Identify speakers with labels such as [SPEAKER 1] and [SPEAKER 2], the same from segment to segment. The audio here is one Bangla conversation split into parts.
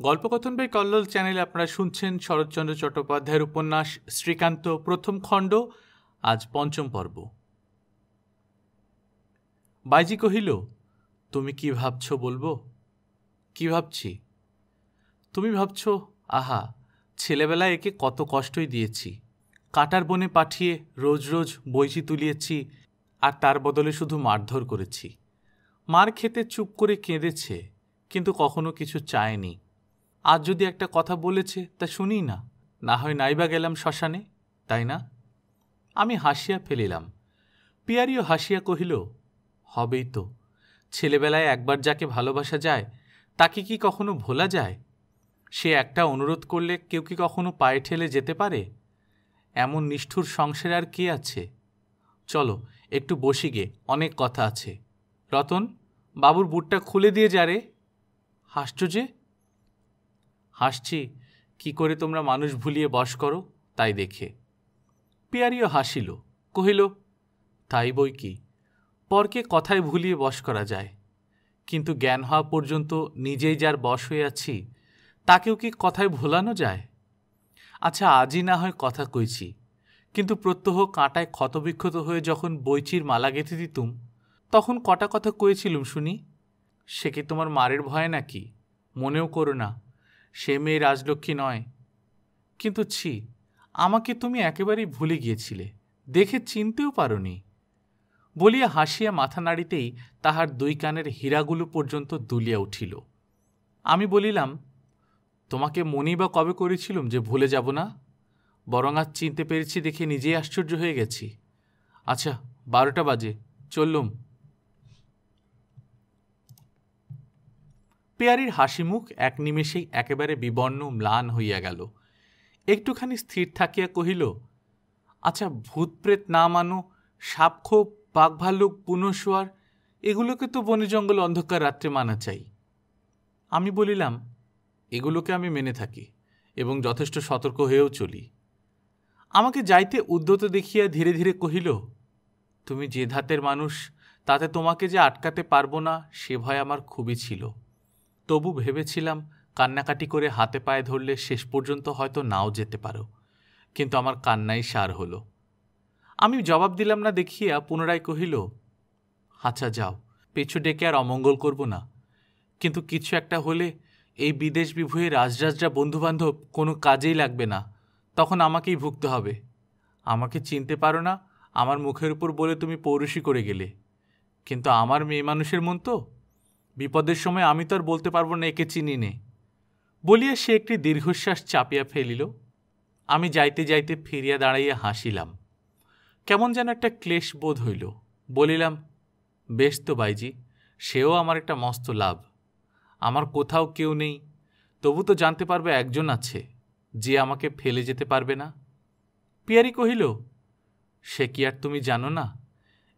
[SPEAKER 1] গল্পকথন বাই কল্লোল চ্যানেলে আপনারা শুনছেন শরৎচন্দ্র চট্টোপাধ্যায়ের উপন্যাস, শ্রীকান্ত প্রথম খণ্ড, আজ পঞ্চম পর্ব। বাইজি কহিল, তুমি কি ভাবছ বলব? কি ভাবছি? তুমি ভাবছ, আহা, ছেলেবেলায় একে কত কষ্টই দিয়েছি। কাটার বনে পাঠিয়ে রোজ রোজ বইচি তুলিয়েছি, আর তার বদলে শুধু মারধর করেছি। মার খেতে চুপ করে কেঁদেছে, কিন্তু কখনো কিছু চায়নি। আজ যদি একটা কথা বলেছে, তা শুনি না। না হয় নাইবা গেলাম শ্মশানে, তাই না? আমি হাসিয়া ফেলিলাম। পিয়ারিও হাসিয়া কহিল, হবেই তো। ছেলেবেলায় একবার যাকে ভালোবাসা যায়, তাকে কি কখনো ভোলা যায়? সে একটা অনুরোধ করলে কেউ কি কখনো পায়ে ঠেলে যেতে পারে? এমন নিষ্ঠুর সংসারে আর কে আছে? চলো, একটু বসি গে, অনেক কথা আছে। রতন, বাবুর বুটটা খুলে দিয়ে যা রে। হাসছ যে? হাসছি, কি করে তোমরা মানুষ ভুলিয়ে বস করো? তাই দেখে। পিয়ারিও হাসিল, কহিল, তাই বই কি? পরকে কথায় ভুলিয়ে বস করা যায়। কিন্তু জ্ঞান হওয়া পর্যন্ত নিজেই যার বশ হয়ে আছি, তাকেও কি কথায় ভোলানো যায়? আচ্ছা আজই না হয় কথা কইছি। কিন্তু প্রত্যহ কাঁটায় ক্ষতবিক্ষত হয়ে যখন বইচির মালা গেঁথে দিতুম, তখন কটা কথা কয়েছিলুম শুনি? সে কি তোমার মারের ভয় নাকি? মনেও করো না। সে মেয়ে রাজলক্ষ্মী নয়। কিন্তু ছি, আমাকে তুমি একেবারেই ভুলে গিয়েছিলে, দেখে চিনতেও পারোনি। বলিয়া হাসিয়া মাথা নাড়িতেই তাহার দুই কানের হীরাগুলো পর্যন্ত দুলিয়া উঠিল। আমি বলিলাম, তোমাকে মনেই বা কবে করেছিলুম যে ভুলে যাব না? বরং আজ চিনতে পেরেছি দেখে নিজেই আশ্চর্য হয়ে গেছি। আচ্ছা বারোটা বাজে, চললুম। পেয়ারির হাসিমুখ এক নিমেষেই একেবারে বিবর্ণ ম্লান হইয়া গেল। একটুখানি স্থির থাকিয়া কহিল আচ্ছা ভূতপ্রেত না মানো, সাপখোপ বাঘ ভাল্লুক পুনঃশোয়ার এগুলোকে তো বনে জঙ্গল অন্ধকার রাত্রে মানা চাই। আমি বলিলাম, এগুলোকে আমি মেনে থাকি এবং যথেষ্ট সতর্ক হয়েও চলি। আমাকে যাইতে উদ্যত দেখিয়া ধীরে ধীরে কহিল, তুমি যে ধাতের মানুষ, তাতে তোমাকে যে আটকাতে পারব না, সে ভয় আমার খুবই ছিল। তবু ভেবেছিলাম কান্নাকাটি করে হাতে পায়ে ধরলে শেষ পর্যন্ত হয়তো নাও যেতে পারো। কিন্তু আমার কান্নাই সার হলো। আমি জবাব দিলাম না দেখিয়া পুনরায় কহিল আচ্ছা যাও, পেছু ডেকে আর অমঙ্গল করব না। কিন্তু কিছু একটা হলে এই বিদেশ বিভুয়ে রাজরাজরা বন্ধুবান্ধব কোনো কাজেই লাগবে না। তখন আমাকেই ভুগতে হবে। আমাকে চিনতে পারো না, আমার মুখের উপর বলে তুমি পৌরুষী করে গেলে। কিন্তু আমার মেয়ে মানুষের মন তো? বিপদের সময় আমি তো আর বলতে পারব না একে চিনি নে। বলিয়া সে একটি দীর্ঘশ্বাস চাপিয়া ফেলিল। আমি যাইতে যাইতে ফিরিয়া দাঁড়াইয়া হাসিলাম। কেমন যেন একটা ক্লেশ বোধ হইল। বলিলাম, বেশ তো বাইজি, সেও আমার একটা মস্ত লাভ। আমার কোথাও কেউ নেই, তবু তো জানতে পারবে একজন আছে, যে আমাকে ফেলে যেতে পারবে না। পিয়ারি কহিল, সে কি আর তুমি জানো না?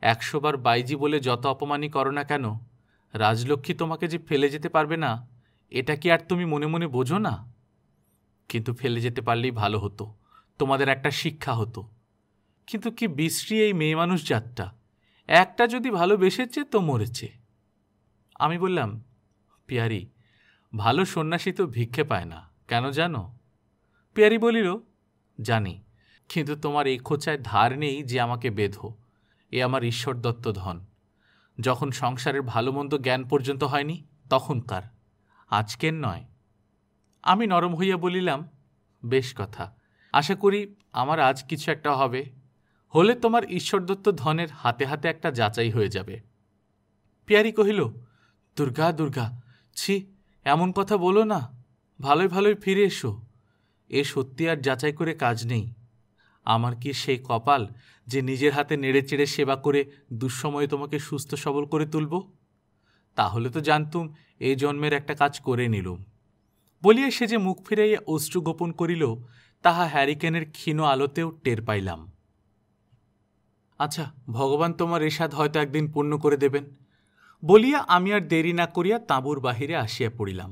[SPEAKER 1] একশোবার বাইজি বলে যত অপমানই করো না কেন রাজলক্ষ্মী তোমাকে যে ফেলে যেতে পারবে না, এটা কি আর তুমি মনে মনে বোঝো না? কিন্তু ফেলে যেতে পারলেই ভালো হতো, তোমাদের একটা শিক্ষা হতো। কিন্তু কি বিশ্রী এই মেয়ে মানুষ জাতটা, একটা যদি ভালোবেসেছে তো মরেছে। আমি বললাম, পিয়ারি, ভালো সন্ন্যাসী তো ভিক্ষে পায় না, কেন জানো? পিয়ারি বলিল, জানি, কিন্তু তোমার এই খোঁচায় ধার নেই যে আমাকে বেধো, এ আমার ঈশ্বর দত্ত ধন। যখন সংসারের ভালো মন্দ জ্ঞান পর্যন্ত হয়নি, তখনকার। আজকের নয়। আমি নরম হইয়া বলিলাম, বেশ কথা। আশা করি আমার আজ কিছু একটা হবে। হলে তোমার ঈশ্বরদত্ত ধনের হাতে হাতে একটা যাচাই হয়ে যাবে। পিয়ারি কহিল, দুর্গা দুর্গা, ছি, এমন কথা বলো না। ভালোই ভালোই ফিরে এসো। এ সত্যি আর যাচাই করে কাজ নেই। আমার কি সেই কপাল যে নিজের হাতে নেড়ে চেড়ে সেবা করে দুঃসময়ে তোমাকে সুস্থ সবল করে তুলব? তাহলে তো জানতুম এই জন্মের একটা কাজ করে নিলুম। বলিয়া সে যে মুখ ফিরাইয়া অশ্রু গোপন করিল, তাহা হ্যারিকেনের ক্ষীণ আলোতেও টের পাইলাম। আচ্ছা ভগবান তোমার এসাদ হয়তো একদিন পূর্ণ করে দেবেন। বলিয়া আমি আর দেরি না করিয়া তাঁবুর বাহিরে আসিয়া পড়িলাম।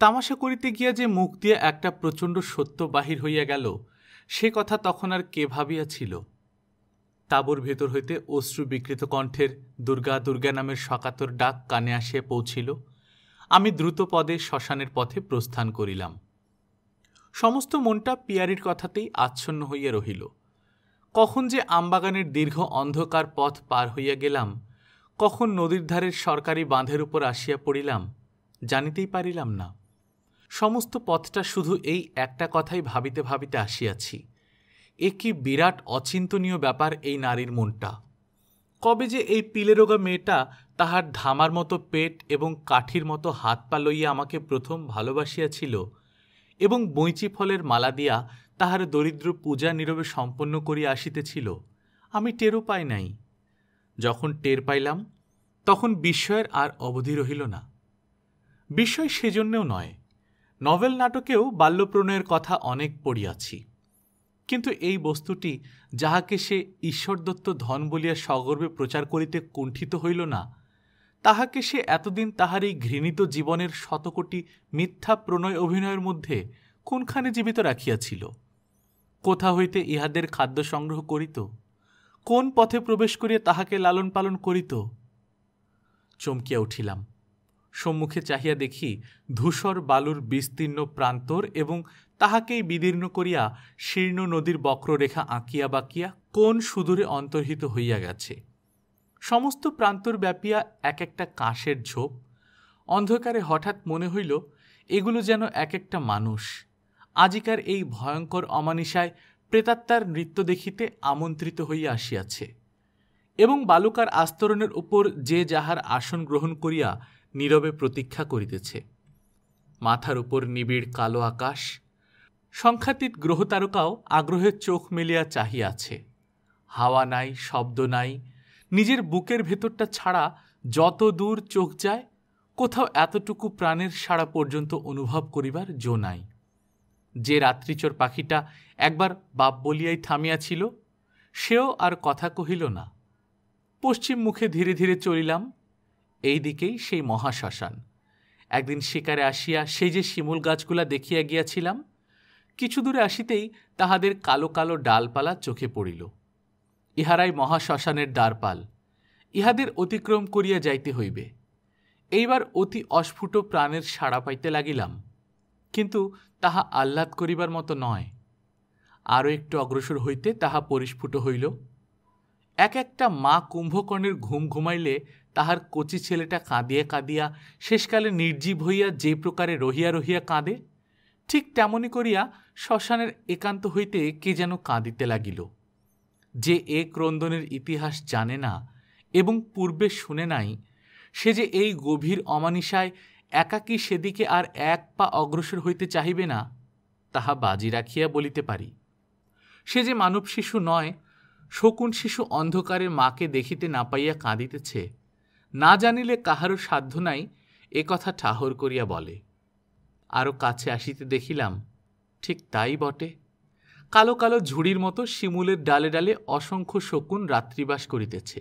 [SPEAKER 1] তামাশা করিতে গিয়া যে মুখ দিয়া একটা প্রচণ্ড সত্য বাহির হইয়া গেল, সে কথা তখন আর কে ভাবিয়াছিল? তাঁবুর ভেতর হইতে অশ্রু বিকৃত কণ্ঠের দুর্গা দুর্গা নামের সকাতর ডাক কানে আসিয়া পৌঁছিল। আমি দ্রুত পদে শ্মশানের পথে প্রস্থান করিলাম। সমস্ত মনটা পিয়ারির কথাতেই আচ্ছন্ন হইয়া রহিল। কখন যে আমবাগানের দীর্ঘ অন্ধকার পথ পার হইয়া গেলাম, কখন নদীর ধারের সরকারি বাঁধের উপর আসিয়া পড়িলাম, জানিতেই পারিলাম না। সমস্ত পথটা শুধু এই একটা কথাই ভাবিতে ভাবিতে আসিয়াছি। এ কি বিরাট অচিন্তনীয় ব্যাপার এই নারীর মনটা? কবে যে এই পিলেরোগা মেয়েটা তাহার ধামার মতো পেট এবং কাঠির মতো হাত পা লইয়া আমাকে প্রথম ভালোবাসিয়াছিল এবং বৈঁচি ফলের মালা দিয়া তাহার দরিদ্র পূজা নীরবে সম্পন্ন করিয়া আসিতেছিল, আমি টেরও পাই নাই। যখন টের পাইলাম, তখন বিস্ময়ের আর অবধি রহিল না। বিস্ময় সেজন্যও নয়, নভেল নাটকেও বাল্যপ্রণয়ের কথা অনেক পড়িয়াছি। কিন্তু এই বস্তুটি যাহাকে সে ঈশ্বরদত্ত ধন বলিয়া সগর্বে প্রচার করিতে কুণ্ঠিত হইল না, তাহাকে সে এতদিন তাহার এই ঘৃণিত জীবনের শতকোটি মিথ্যা প্রণয় অভিনয়ের মধ্যে কোনখানে জীবিত রাখিয়াছিল? কোথা হইতে ইহাদের খাদ্য সংগ্রহ করিত? কোন পথে প্রবেশ করিয়া তাহাকে লালন পালন করিত? চমকিয়া উঠিলাম। সম্মুখে চাহিয়া দেখি ধূসর বালুর বিস্তীর্ণ প্রান্তর এবং তাহাকেই বিদীর্ণ করিয়া শীর্ণ নদীর বক্ররেখা আঁকিয়া বাঁকিয়া কোন সুদূরে অন্তর্হিত হইয়া গেছে। সমস্ত প্রান্তর ব্যাপিয়া এক একটা কাঁশের ঝোপ। অন্ধকারে হঠাৎ মনে হইল, এগুলো যেন এক একটা মানুষ। আজিকার এই ভয়ঙ্কর অমানিসায় প্রেতাত্মার নৃত্য দেখিতে আমন্ত্রিত হইয়া আসিয়াছে। এবং বালুকার আস্তরণের উপর যে যাহার আসন গ্রহণ করিয়া নীরবে প্রতীক্ষা করিতেছে। মাথার উপর নিবিড় কালো আকাশ সংখ্যাতীত গ্রহতারকাও আগ্রহের চোখ মেলিয়া চাহিয়াছে। হাওয়া নাই, শব্দ নাই, নিজের বুকের ভেতরটা ছাড়া যত দূর চোখ যায়, কোথাও এতটুকু প্রাণের সাড়া পর্যন্ত অনুভব করিবার জো নাই। যে রাত্রিচর পাখিটা একবার বাপ বলিয়াই থামিয়াছিল, সেও আর কথা কহিল না। পশ্চিম মুখে ধীরে ধীরে চলিলাম, এই দিকেই সেই মহাশ্মশান। একদিন শিকারে আসিয়া সেই যে শিমুল গাছগুলা দেখিয়া গিয়াছিলাম কিছু দূরে আসিতেই তাহাদের কালো কালো ডালপালা চোখে পড়িল। ইহারাই মহাশ্মশানের দ্বারপাল। ইহাদের অতিক্রম করিয়া যাইতে হইবে। এইবার অতি অস্ফুট প্রাণের সাড়া পাইতে লাগিলাম। কিন্তু তাহা আহ্লাদ করিবার মতো নয়। আরও একটু অগ্রসর হইতে তাহা পরিস্ফুট হইল। এক একটা মা কুম্ভকর্ণের ঘুম ঘুমাইলে তাহার কচি ছেলেটা কাঁদিয়া কাঁদিয়া শেষকালে নির্জীব হইয়া যে প্রকারে রহিয়া রহিয়া কাঁদে ঠিক তেমনি করিয়া শ্মশানের একান্ত হইতে কে যেন কাঁদিতে লাগিল। যে এ ক্রন্দনের ইতিহাস জানে না এবং পূর্বে শুনে নাই, সে যে এই গভীর অমানিসায় একাকী সেদিকে আর এক পা অগ্রসর হইতে চাহিবে না, তাহা বাজি রাখিয়া বলিতে পারি। সে যে মানব শিশু নয়, শকুন শিশু অন্ধকারে মাকে দেখিতে না পাইয়া কাঁদিতেছে, না জানিলে কাহারও সাধ্য নাই, এ কথা ঠাহর করিয়া বলে। আরও কাছে আসিতে দেখিলাম, ঠিক তাই বটে। কালো কালো ঝুড়ির মতো শিমুলের ডালে ডালে অসংখ্য শকুন রাত্রিবাস করিতেছে,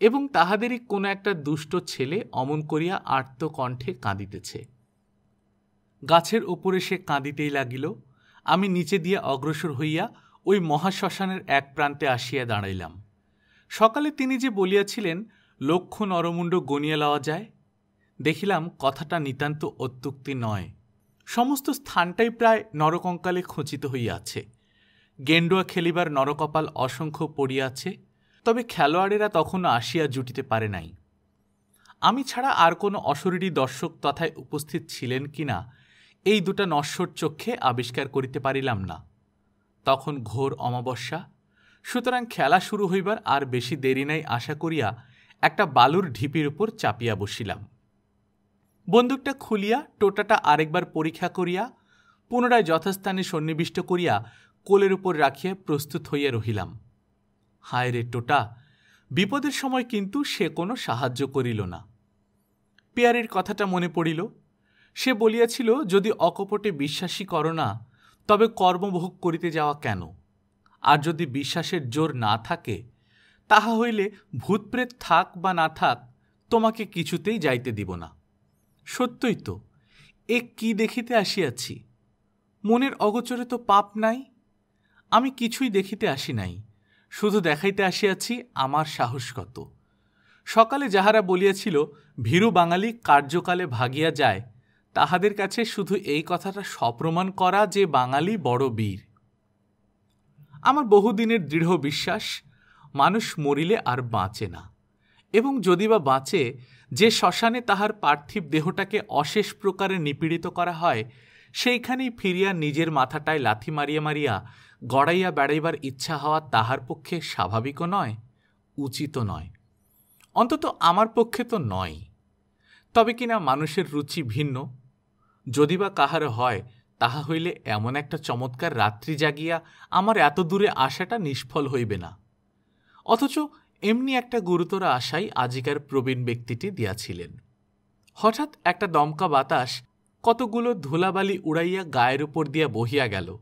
[SPEAKER 1] এবং তাহাদেরই কোনো একটা দুষ্ট ছেলে অমন করিয়া আর্ত কণ্ঠে কাঁদিতেছে। গাছের ওপরে সে কাঁদিতেই লাগিল, আমি নিচে দিয়া অগ্রসর হইয়া ওই মহাশ্মশানের এক প্রান্তে আসিয়া দাঁড়াইলাম। সকালে তিনি যে বলিয়াছিলেন লক্ষ নরমুণ্ড গনিয়া লওয়া যায়? দেখিলাম কথাটা নিতান্ত অত্যুক্তি নয়। সমস্ত স্থানটাই প্রায় নরকঙ্কালে খচিত হইয়াছে। গেন্ডুয়া খেলিবার নরকপাল অসংখ্য পড়িয়াছে, তবে খেলোয়াড়েরা তখনও আসিয়া জুটিতে পারে নাই। আমি ছাড়া আর কোনো অশরীরী দর্শক তথায় উপস্থিত ছিলেন কিনা, এই দুটা নশ্বর চক্ষে আবিষ্কার করিতে পারিলাম না। তখন ঘোর অমাবস্যা, সুতরাং খেলা শুরু হইবার আর বেশি দেরি নাই আশা করিয়া একটা বালুর ঢিপির উপর চাপিয়া বসিলাম। বন্দুকটা খুলিয়া টোটাটা আরেকবার পরীক্ষা করিয়া, পুনরায় যথাস্থানে সন্নিবিষ্ট করিয়া কোলের উপর রাখিয়া প্রস্তুত হইয়া রহিলাম। হায় রে টোটা, বিপদের সময় কিন্তু সে কোনো সাহায্য করিল না। পেয়ারের কথাটা মনে পড়িল। সে বলিয়াছিল, যদি অকপটে বিশ্বাসী করো না, তবে কর্মভোগ করিতে যাওয়া কেন? আর যদি বিশ্বাসের জোর না থাকে, তাহা হইলে ভূতপ্রেত থাক বা না থাক, তোমাকে কিছুতেই যাইতে দিব না। সত্যই তো, এ কি দেখিতে আসিয়াছি? মনের অগোচরে তো পাপ নাই, আমি কিছুই দেখিতে আসি নাই, শুধু দেখাইতে আসিয়াছি আমার সাহস কত সকালে যাহারা বলিয়াছিল, ভীরু বাঙালি কার্যকালে ভাগিয়া যায়, তাহাদের কাছে শুধু এই কথাটা সপ্রমাণ করা যে বাঙালি বড় বীর। আমার বহুদিনের দৃঢ় বিশ্বাস, মানুষ মরিলে আর বাঁচে না। এবং যদি বা বাঁচে, যে শ্মশানে তাহার পার্থিব দেহটাকে অশেষ প্রকারে নিপীড়িত করা হয়, সেইখানেই ফিরিয়া নিজের মাথাটায় লাথি মারিয়া মারিয়া গড়াইয়া বেড়াইবার ইচ্ছা হওয়া তাহার পক্ষে স্বাভাবিকও নয় উচিত নয়। অন্তত আমার পক্ষে তো নয়। তবে কিনা মানুষের রুচি ভিন্ন? যদি বা কাহার হয়, তাহা হইলে এমন একটা চমৎকার রাত্রি জাগিয়া আমার এত দূরে আসাটা নিষ্ফল হইবে না। অথচ এমনি একটা গুরুতর আশাই আজিকার প্রবীণ ব্যক্তিটি দিয়াছিলেন। হঠাৎ একটা দমকা বাতাস কতগুলো ধুলাবালি উড়াইয়া গায়ের উপর দিয়া বহিয়া গেল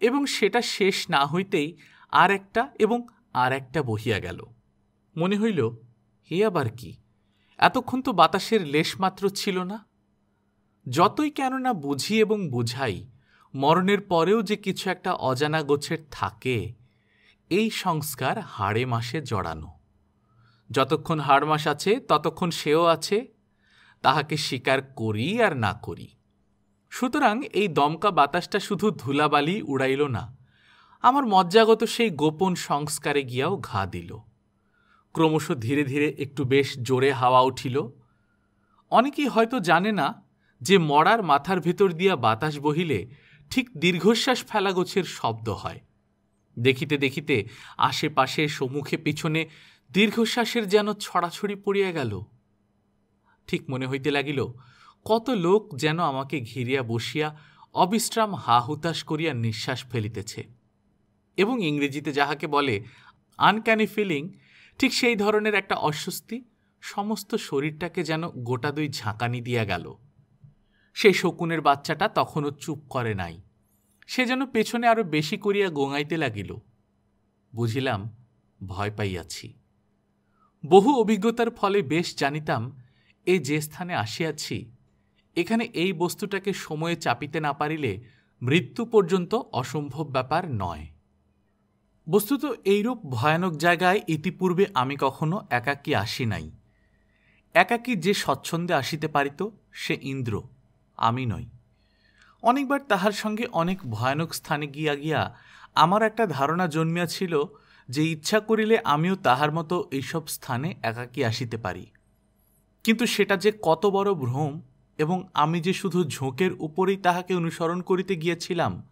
[SPEAKER 1] এবং সেটা শেষ না হইতেই আর একটা এবং আর একটা বহিয়া গেল। মনে হইল, হে আবার কি? এতক্ষণ তো বাতাসের লেশমাত্র ছিল না। যতই কেননা বুঝি এবং বুঝাই, মরণের পরেও যে কিছু একটা অজানা গোছের থাকে এই সংস্কার হাড়ে মাসে জড়ানো। যতক্ষণ হাড় মাস আছে, ততক্ষণ সেও আছে, তাহাকে স্বীকার করি আর না করি। সুতরাং এই দমকা বাতাসটা শুধু ধুলাবালি উড়াইল না, আমার মজ্জাগত সেই গোপন সংস্কারে গিয়াও ঘা দিল। ক্রমশ ধীরে ধীরে একটু বেশ জোরে হাওয়া উঠিল। অনেকেই হয়তো জানে না যে মরার মাথার ভেতর দিয়া বাতাস বহিলে ঠিক দীর্ঘশ্বাস ফেলা গোছের শব্দ হয়। দেখিতে দেখিতে আশেপাশে সম্মুখে পিছনে দীর্ঘশ্বাসের যেন ছড়াছড়ি পড়িয়া গেল। ঠিক মনে হইতে লাগিল, কত লোক যেন আমাকে ঘিরিয়া বসিয়া অবিশ্রাম হা হুতাশ করিয়া নিঃশ্বাস ফেলিতেছে এবং ইংরেজিতে যাহাকে বলে আনক্যানি ফিলিং ঠিক সেই ধরনের একটা অস্বস্তি সমস্ত শরীরটাকে যেন গোটা দুই ঝাঁকানি দিয়া গেল। সেই শকুনের বাচ্চাটা তখনও চুপ করে নাই। সে যেন পেছনে আরও বেশি করিয়া গোঙাইতে লাগিল। বুঝিলাম, ভয় পাইয়াছি। বহু অভিজ্ঞতার ফলে বেশ জানিতাম এই যে স্থানে আসিয়াছি, এখানে এই বস্তুটাকে সময়ে চাপিতে না পারিলে মৃত্যু পর্যন্ত অসম্ভব ব্যাপার নয়। বস্তুত এইরূপ ভয়ানক জায়গায় ইতিপূর্বে আমি কখনো একাকী আসি নাই। একাকী যে স্বচ্ছন্দে আসিতে পারিত, সে ইন্দ্র, আমি নই। অনেকবার তাহার সঙ্গে অনেক ভয়ানক স্থানে গিয়া গিয়া আমার একটা ধারণা জন্মিয়াছিল যে ইচ্ছা করিলে আমিও তাহার মতো এইসব স্থানে একাকী আসিতে পারি। কিন্তু সেটা যে কত বড় ভ্রম এবং আমি যে শুধু ঝোঁকের উপরেই তাহাকে অনুসরণ করিতে গিয়েছিলাম,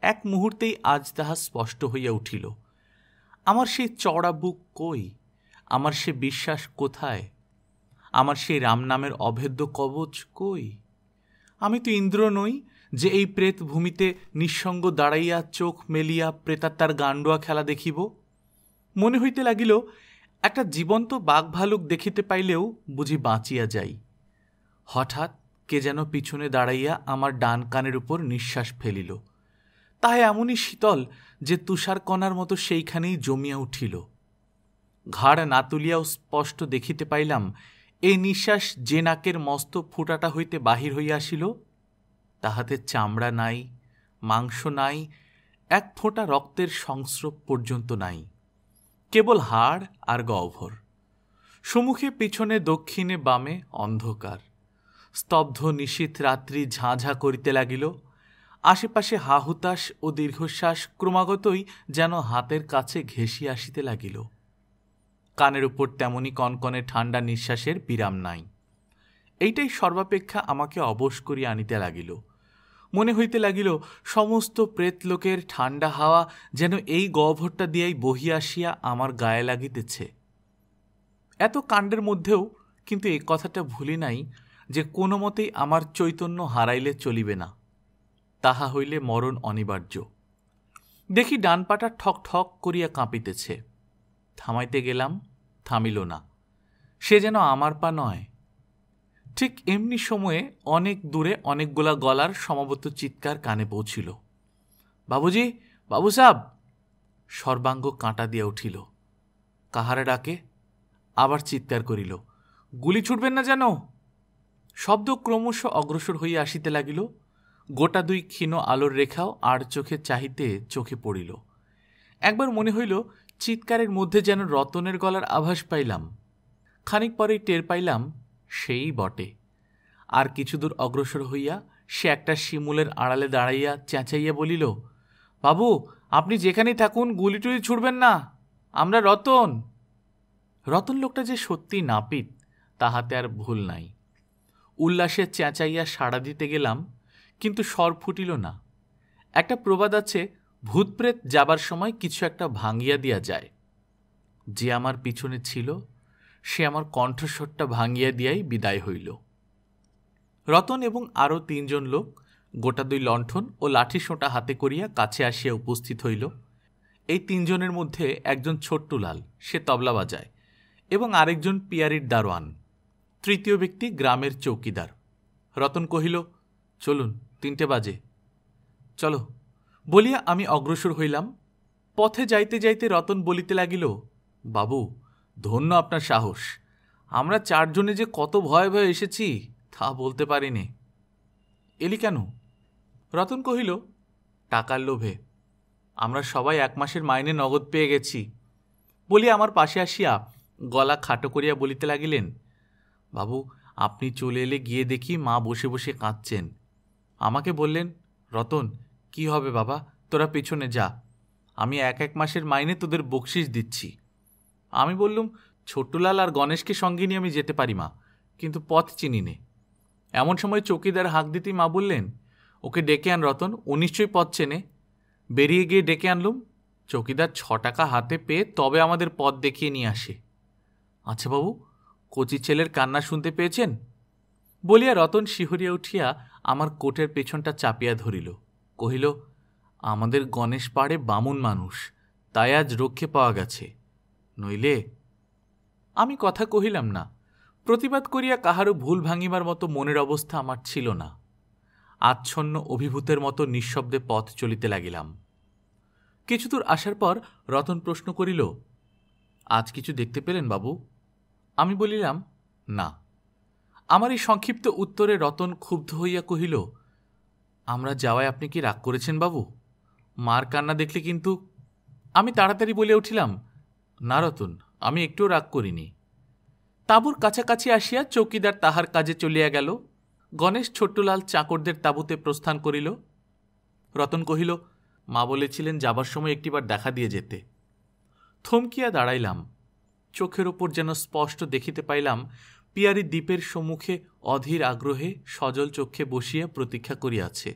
[SPEAKER 1] এক মুহূর্তেই আজ তাহা স্পষ্ট হইয়া উঠিল। আমার সেই চড়া বুক কই? আমার সে বিশ্বাস কোথায়? আমার সেই রাম নামের অভেদ্য কবচ কই? আমি তো ইন্দ্র নই যে এই প্রেত ভূমিতে নিঃসঙ্গ দাঁড়াইয়া চোখ মেলিয়া প্রেতাত্মার গান্ডোয়া খেলা দেখিব? মনে হইতে লাগিল, একটা জীবন্ত বাঘ ভালুক দেখিতে পাইলেও বুঝি বাঁচিয়া যাই। হঠাৎ কে যেন পিছনে দাঁড়াইয়া আমার ডান কানের উপর নিঃশ্বাস ফেলিল। তাহা এমনই শীতল যে তুষারকণার মতো সেইখানেই জমিয়া উঠিল। ঘাড় না তুলিয়াও স্পষ্ট দেখিতে পাইলাম এই নিঃশ্বাস যে নাকের মস্ত ফুটাটা হইতে বাহির হইয়া আসিল। তাহাতে চামড়া নাই, মাংস নাই, এক ফোঁটা রক্তের সংস্রব পর্যন্ত নাই, কেবল হাড় আর গহ্বর। সম্মুখে পিছনে দক্ষিণে বামে অন্ধকার। স্তব্ধ নিশীথ রাত্রি ঝাঁঝা করিতে লাগিল। আশেপাশে হাহুতাস ও দীর্ঘশ্বাস ক্রমাগতই যেন হাতের কাছে ঘেঁষি আসিতে লাগিল। কানের উপর তেমনি কনকনে ঠান্ডা নিঃশ্বাসের বিরাম নাই। এইটাই সর্বাপেক্ষা আমাকে অবশ করিয়া আনিতে লাগিল। মনে হইতে লাগিল, সমস্ত প্রেতলোকের ঠান্ডা হাওয়া যেন এই গহ্বরটা দিয়াই বহিয়া আসিয়া আমার গায়ে লাগিতেছে। এত কাণ্ডের মধ্যেও কিন্তু এই কথাটা ভুলি নাই যে কোনো মতেই আমার চৈতন্য হারাইলে চলিবে না। তাহা হইলে মরণ অনিবার্য। দেখি ডান পাটা ঠক ঠক করিয়া কাঁপিতেছে। থামাইতে গেলাম, থামিল না। সে যেন আমার পা নয় ঠিক এমনি সময়ে অনেক দূরে অনেকগুলা গলার সমবত চিৎকার কানে পৌঁছিল। বাবুজি, বাবু সাব সর্বাঙ্গ কাঁটা দিয়া উঠিল। কাহারে ডাকে, আবার চিৎকার করিল, গুলি ছুটবেন না যেন? শব্দ ক্রমশ অগ্রসর হইয়া আসিতে লাগিল। গোটা দুই ক্ষীণ আলোর রেখাও আর চোখে চাহিতে চোখে পড়িল। একবার মনে হইল, চিৎকারের মধ্যে যেন রতনের গলার আভাস পাইলাম। খানিক পরেই টের পাইলাম সেই বটে। আর কিছুদূর অগ্রসর হইয়া সে একটা শিমুলের আড়ালে দাঁড়াইয়া চেঁচাইয়া বলিল, বাবু, আপনি যেখানেই থাকুন গুলি টুলি ছুড়বেন না, আমরা রতন। রতন লোকটা যে সত্যি নাপিত, তাহাতে আর ভুল নাই। উল্লাসে চেঁচাইয়া সাড়া দিতে গেলাম, কিন্তু স্বর ফুটিল না। একটা প্রবাদ আছে, ভূতপ্রেত যাবার সময় কিছু একটা ভাঙিয়া দিয়া যায়। যে আমার পিছনে ছিল সে আমার কণ্ঠস্বরটা ভাঙিয়া দিয়াই বিদায় হইল। রতন এবং আরও তিনজন লোক গোটা দুই লণ্ঠন ও লাঠি সোঁটা হাতে করিয়া কাছে আসিয়া উপস্থিত হইল। এই তিনজনের মধ্যে একজন ছোট্টুলাল, সে তবলা বাজায়, এবং আরেকজন পিয়ারির দারোয়ান। তৃতীয় ব্যক্তি গ্রামের চৌকিদার। রতন কহিল, চলুন, তিনটে বাজে। চলো। বলিয়া আমি অগ্রসর হইলাম। পথে যাইতে যাইতে রতন বলিতে লাগিল, বাবু ধন্য আপনার সাহস। আমরা চারজনে যে কত ভয়ে ভয়ে এসেছি, তা বলতে পারিনি। এলি কেন? রতন কহিল, টাকার লোভে। আমরা সবাই এক মাসের মাইনে নগদ পেয়ে গেছি। বলি, আমার পাশে আসিয়া গলা খাটো করিয়া বলিতে লাগিলেন, বাবু, আপনি চলে এলে গিয়ে দেখি মা বসে বসে কাঁদছেন। আমাকে বললেন, রতন, কি হবে বাবা? তোরা পেছনে যা। আমি এক এক মাসের মাইনে তোদের বকশিস দিচ্ছি। আমি বললুম, ছোট্টলাল আর গণেশকে সঙ্গে নিয়ে আমি যেতে পারি মা, কিন্তু পথ চিনি নে। এমন সময় চৌকিদার হাঁক দিতেই মা বললেন, ওকে ডেকে আন রতন, ও নিশ্চয়ই পথ চেনে। বেরিয়ে গিয়ে ডেকে আনলুম। চৌকিদার ছ টাকা হাতে পেয়ে তবে আমাদের পথ দেখিয়ে নিয়ে আসে। আচ্ছা বাবু, কচি ছেলের কান্না শুনতে পেয়েছেন? বলিয়া রতন শিহরিয়া উঠিয়া আমার কোটের পেছনটা চাপিয়া ধরিল। কহিল, আমাদের গণেশ পাড়ে বামুন মানুষ, তাই আজ রক্ষে পাওয়া গেছে। নইলে? আমি কথা কহিলাম না, প্রতিবাদ করিয়া কাহারও ভুল ভাঙিবার মতো মনের অবস্থা আমার ছিল না। আচ্ছন্ন অভিভূতের মতো নিঃশব্দে পথ চলিতে লাগিলাম। কিছুদূর আসার পর রতন প্রশ্ন করিল, আজ কিছু দেখতে পেলেন বাবু? আমি বলিলাম, না। আমার এই সংক্ষিপ্ত উত্তরে রতন ক্ষুব্ধ হইয়া কহিল, আমরা যাওয়ায় আপনি কি রাগ করেছেন বাবু? মার কান্না দেখলে কিন্তু আমি তাড়াতাড়ি বলে উঠিলাম না রতন আমি একটুও রাগ করিনি। তাঁবুর কাছাকাছি আসিয়া চৌকিদার তাহার কাজে চলিয়া গেল। গণেশ ছোট্টলাল চাকরদের তাঁবুতে প্রস্থান করিল। রতন কহিল, মা বলেছিলেন যাবার সময় একটিবার দেখা দিয়ে যেতে। থমকিয়া দাঁড়াইলাম। চোখের ওপর যেন স্পষ্ট দেখিতে পাইলাম, পিয়ারি দ্বীপের সম্মুখে অধীর আগ্রহে সজল চক্ষে বসিয়া প্রতীক্ষা করিয়াছে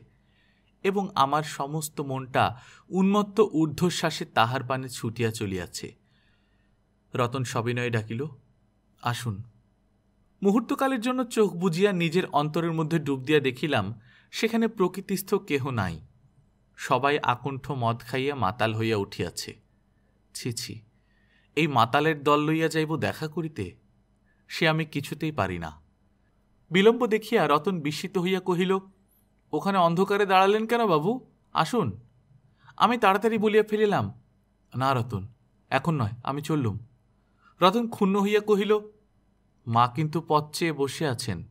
[SPEAKER 1] এবং আমার সমস্ত মনটা উন্মত্ত ঊর্ধ্বশ্বাসে তাহার পানে ছুটিয়া চলিয়াছে। রতন সবিনয়ে ডাকিল, আসুন। মুহূর্তকালের জন্য চোখ বুঝিয়া নিজের অন্তরের মধ্যে ডুব দিয়া দেখিলাম, সেখানে প্রকৃতিস্থ কেহ নাই। সবাই আকণ্ঠ মদ খাইয়া মাতাল হইয়া উঠিয়াছে। ছি ছি, এই মাতালের দল লইয়া যাইব দেখা করিতে? সে আমি কিছুতেই পারি না। বিলম্ব দেখিয়া রতন বিস্মিত হইয়া কহিল, ওখানে অন্ধকারে দাঁড়ালেন কেন বাবু? আসুন। আমি তাড়াতাড়ি বলিয়া ফেলিলাম, না রতন, এখন নয়, আমি চললুম। রতন ক্ষুণ্ণ হইয়া কহিল, মা কিন্তু পথ চেয়ে বসে আছেন।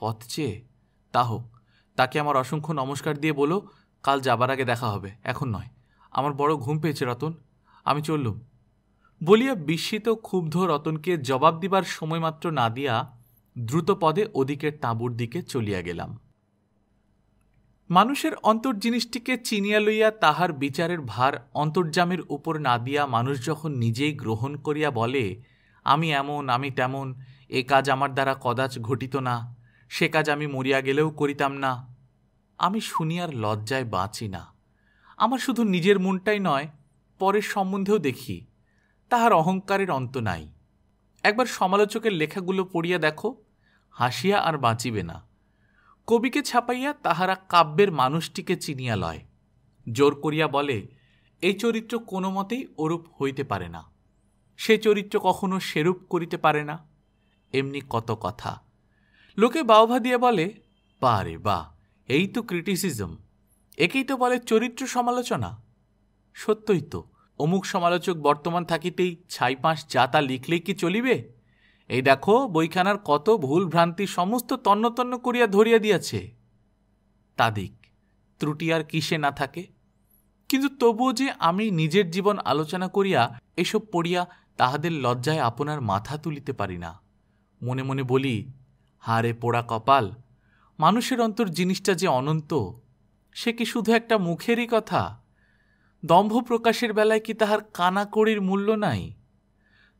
[SPEAKER 1] পথ চেয়ে? তা হোক, তাকে আমার অসংখ্য নমস্কার দিয়ে বলো, কাল যাবার আগে দেখা হবে, এখন নয়। আমার বড় ঘুম পেয়েছে রতন, আমি চললুম। বলিয়া বিস্মিত ক্ষুব্ধ রতনকে জবাব দিবার সময়মাত্র না দিয়া দ্রুত পদে ওদিকের তাঁবুর দিকে চলিয়া গেলাম। মানুষের অন্তর জিনিসটিকে চিনিয়া লইয়া তাহার বিচারের ভার অন্তর্জামের উপর না দিয়া মানুষ যখন নিজেই গ্রহণ করিয়া বলে, আমি এমন, আমি তেমন, এ কাজ আমার দ্বারা কদাচ ঘটিত না, সে কাজ আমি মরিয়া গেলেও করিতাম না। আমি শুনিয়ার লজ্জায় বাঁচি না। আমার শুধু নিজের মনটাই নয়, পরের সম্বন্ধেও দেখি, তাহার অহংকারের অন্ত নাই। একবার সমালোচকের লেখাগুলো পড়িয়া দেখো, হাসিয়া আর বাঁচিবে না। কবিকে ছাপাইয়া তাহারা কাব্যের মানুষটিকে চিনিয়া লয়। জোর করিয়া বলে, এই চরিত্র কোনো মতেই ওরূপ হইতে পারে না। সে চরিত্র কখনো সেরূপ করিতে পারে না। এমনি কত কথা। লোকে বাউভা দিয়ে বলে বা রে বা এই তো ক্রিটিসিজম। একেই তো বলে চরিত্র সমালোচনা। সত্যই তো, অমুক সমালোচক বর্তমান থাকিতেই ছাই পাঁচ যা তা লিখলেই কি চলিবে? এই দেখো, বইখানার কত ভুল ভ্রান্তি সমস্ত তন্নতন্ন করিয়া ধরিয়া দিয়াছে। তাদিক, ত্রুটি আর কিসে না থাকে। কিন্তু তবুও যে আমি নিজের জীবন আলোচনা করিয়া এসব পড়িয়া তাহাদের লজ্জায় আপনার মাথা তুলিতে পারি না। মনে মনে বলি, হারে পোড়া কপাল, মানুষের অন্তর জিনিসটা যে অনন্ত, সে কি শুধু একটা মুখেরই কথা? দম্ভ প্রকাশের বেলায় কি তাহার কানাকড়ির মূল্য নাই?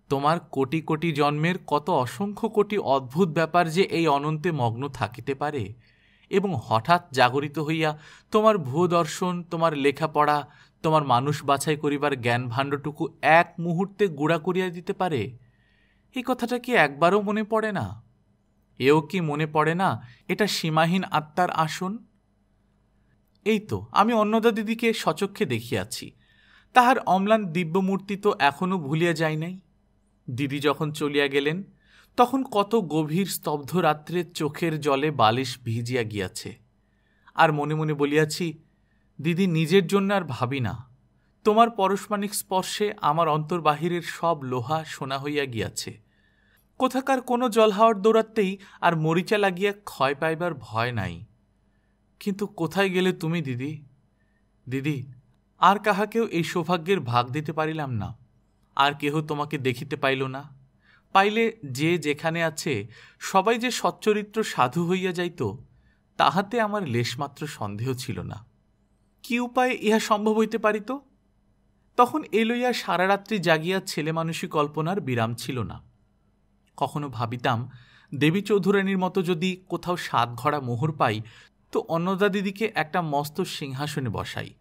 [SPEAKER 1] তোমার কোটি কোটি জন্মের কত অসংখ্য কোটি অদ্ভুত ব্যাপার যে এই অনন্তে মগ্ন থাকিতে পারে। এবং হঠাৎ জাগরিত হইয়া তোমার ভূ দর্শন তোমার লেখাপড়া, তোমার মানুষ বাছাই করিবার জ্ঞান ভাণ্ডটুকু এক মুহূর্তে গুড়া করিয়া দিতে পারে। এই কথাটা কি একবারও মনে পড়ে না? এও কি মনে পড়ে না এটা সীমাহীন আত্মার আসন? এই তো, আমি অন্নদা দিদিকে সচক্ষে দেখিয়াছি। তাহার অম্লান দিব্যমূর্তি তো এখনও ভুলিয়া যায় নাই। দিদি যখন চলিয়া গেলেন, তখন কত গভীর স্তব্ধ রাত্রে চোখের জলে বালিশ ভিজিয়া গিয়াছে। আর মনে মনে বলিয়াছি, দিদি, নিজের জন্য আর ভাবি না। তোমার পরশমানিক স্পর্শে আমার অন্তর্বাহিরের সব লোহা সোনা হইয়া গিয়াছে। কোথাকার কোনো জল হাওয়ার দৌড়াতেই আর মরিচা লাগিয়া ক্ষয় পাইবার ভয় নাই। কিন্তু কোথায় গেলে তুমি, দিদি? দিদি, আর কাহাকেও এই সৌভাগ্যের ভাগ দিতে পারিলাম না। আর কেহ তোমাকে দেখিতে পাইল না। পাইলে যে যেখানে আছে, সবাই যে সচ্চরিত্র সাধু হইয়া যাইত, তাহাতে আমার লেশমাত্র সন্দেহ ছিল না। কি উপায়ে ইহা সম্ভব হইতে পারিত? তখন এ লইয়া সারা রাত্রি জাগিয়া ছেলে মানুষী কল্পনার বিরাম ছিল না। কখনো ভাবিতাম, দেবী চৌধুরানীর মতো যদি কোথাও সাত ঘড়া মোহর পাই, তো অন্নদা দিদিকে একটা মস্ত সিংহাসনে বসাই।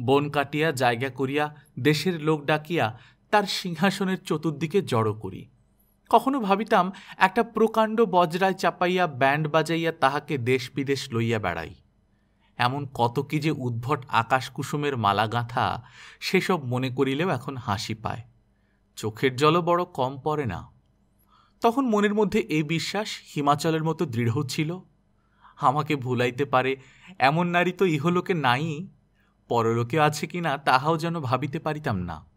[SPEAKER 1] বন কাটিয়া, জায়গা করিয়া, দেশের লোক ডাকিয়া তার সিংহাসনের চতুর্দিকে জড়ো করি। কখনো ভাবিতাম একটা প্রকাণ্ড বজরায় চাপাইয়া, ব্যান্ড বাজাইয়া তাহাকে দেশ বিদেশ লইয়া বেড়াই। এমন কত কি যে উদ্ভট আকাশকুসুমের মালা গাঁথা সেসব মনে করিলেও এখন হাসি পায়। চোখের জলও বড় কম পড়ে না। তখন মনের মধ্যে এই বিশ্বাস হিমাচলের মতো দৃঢ় ছিল। আমাকে ভুলাইতে পারে এমন নারী তো ইহলোকে নাই, পরলোকে আছে কিনা তাহাও যেন ভাবিতে পারিতাম না।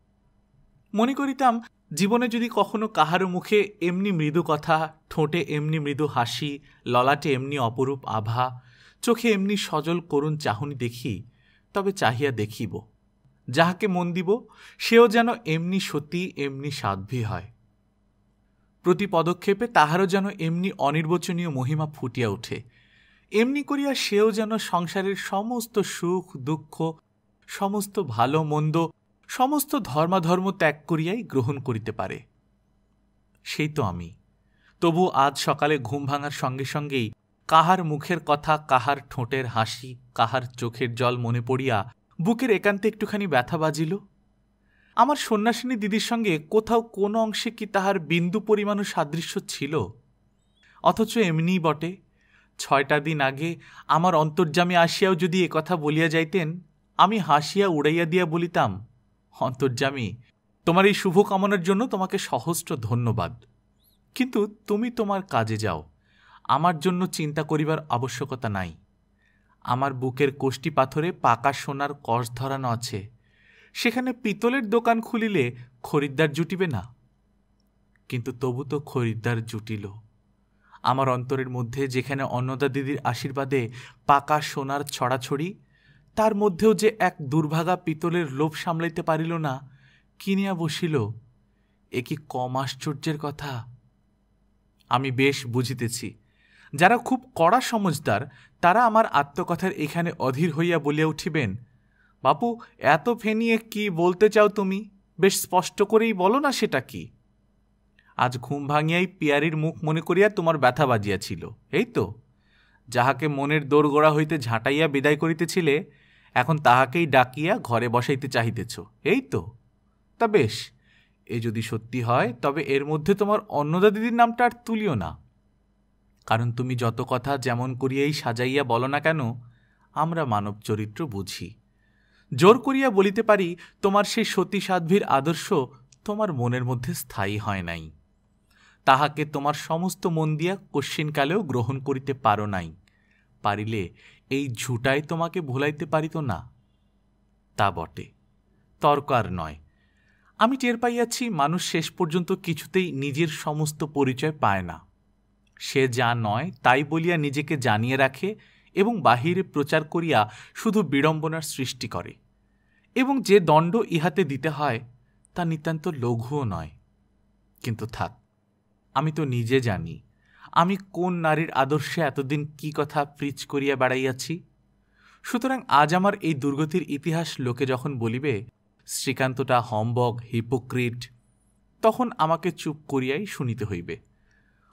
[SPEAKER 1] মনে করিতাম, জীবনে যদি কখনো কাহারও মুখে এমনি মৃদু কথা, ঠোঁটে এমনি মৃদু হাসি, ললাটে এমনি অপরূপ আভা, চোখে এমনি সজল করুণ চাহনি দেখি, তবে চাহিয়া দেখিব। যাহাকে মন দিব, সেও যেন এমনি সতী, এমনি সাধ্বী হয়। প্রতি পদক্ষেপে তাহারও যেন এমনি অনির্বচনীয় মহিমা ফুটিয়া ওঠে। এমনি করিয়া সেও যেন সংসারের সমস্ত সুখ, দুঃখ, সমস্ত ভালো মন্দ সমস্ত ধর্মাধর্ম ত্যাগ করিয়াই গ্রহণ করিতে পারে। সেই তো আমি। তবু আজ সকালে ঘুম ভাঙার সঙ্গে সঙ্গেই কাহার মুখের কথা, কাহার ঠোঁটের হাসি, কাহার চোখের জল মনে পড়িয়া বুকের একান্তে একটুখানি ব্যথা বাজিল। আমার সন্ন্যাসিনী দিদির সঙ্গে কোথাও কোনো অংশে কি তাহার বিন্দু পরিমাণও সাদৃশ্য ছিল? অথচ এমনিই বটে। ছয়টা দিন আগে আমার অন্তর্জামে আসিয়াও যদি কথা বলিয়া যাইতেন, আমি হাসিয়া উড়াইয়া দিয়া বলিতাম অন্তর্জামী তোমার এই শুভকামনার জন্য তোমাকে সহস্র ধন্যবাদ। কিন্তু তুমি তোমার কাজে যাও। আমার জন্য চিন্তা করিবার আবশ্যকতা নাই। আমার বুকের কোষ্টি পাথরে পাকা সোনার কষ ধরানো আছে। সেখানে পিতলের দোকান খুলিলে খরিদ্দার জুটিবে না। কিন্তু তবু তো খরিদ্দার জুটিল। আমার অন্তরের মধ্যে যেখানে অন্নদা দিদির আশীর্বাদে পাকা সোনার ছড়াছড়ি তার মধ্যেও যে এক দুর্ভাগা পিতলের লোভ সামলাইতে পারিল না কিনিয়া বসিল? এ কি কম আশ্চর্যের কথা? আমি বেশ বুঝিতেছি। যারা খুব কড়া সমজদার তারা আমার আত্মকথার এখানে অধীর হইয়া বলিয়া উঠিবেন, বাপু, এত ফেনিয়ে কি বলতে চাও তুমি? বেশ স্পষ্ট করেই বলো না সেটা কি? আজ ঘুম ভাঙিয়াই পিয়ারির মুখ মনে করিয়া তোমার ব্যথা বাজিয়াছিল, এই তো? যাহাকে মনের দোরগোড়া হইতে ঝাঁটাইয়া বিদায় করিতেছিলে এখন তাহাকেই ডাকিয়া ঘরে বসাইতে চাহিতেছ। এই তো? তা বেশ, এ যদি সত্যি হয়, তবে এর মধ্যে তোমার অন্নদা দিদির নামটা আর তুলিও না। কারণ তুমি যত কথা যেমন করিয়াই সাজাইয়া বলো না কেন, আমরা মানব চরিত্র বুঝি। জোর করিয়া বলিতে পারি, তোমার সেই সতী সাধ্বীর আদর্শ তোমার মনের মধ্যে স্থায়ী হয় নাই। তাহাকে তোমার সমস্ত মন দিয়া কশ্চিনকালেও গ্রহণ করিতে পারো নাই। পারিলে এই ঝুটাই তোমাকে ভুলাইতে পারিত না। তা বটে, তর্ক আর নয়। আমি টের পাইয়াছি মানুষ শেষ পর্যন্ত কিছুতেই নিজের সমস্ত পরিচয় পায় না। সে যা নয় তাই বলিয়া নিজেকে জানিয়ে রাখে এবং বাহিরে প্রচার করিয়া শুধু বিড়ম্বনার সৃষ্টি করে। এবং যে দণ্ড ইহাতে দিতে হয়, তা নিতান্ত লঘুও নয়। কিন্তু থাক, আমি তো নিজে জানি। আমি কোন নারীর আদর্শে এতদিন কি কথা প্রিচ করিয়া বেড়াইয়াছি? সুতরাং আজ আমার এই দুর্গতির ইতিহাস লোকে যখন বলিবে, শ্রীকান্তটা হম্বক, হিপোক্রিট, তখন আমাকে চুপ করিয়াই শুনিতে হইবে।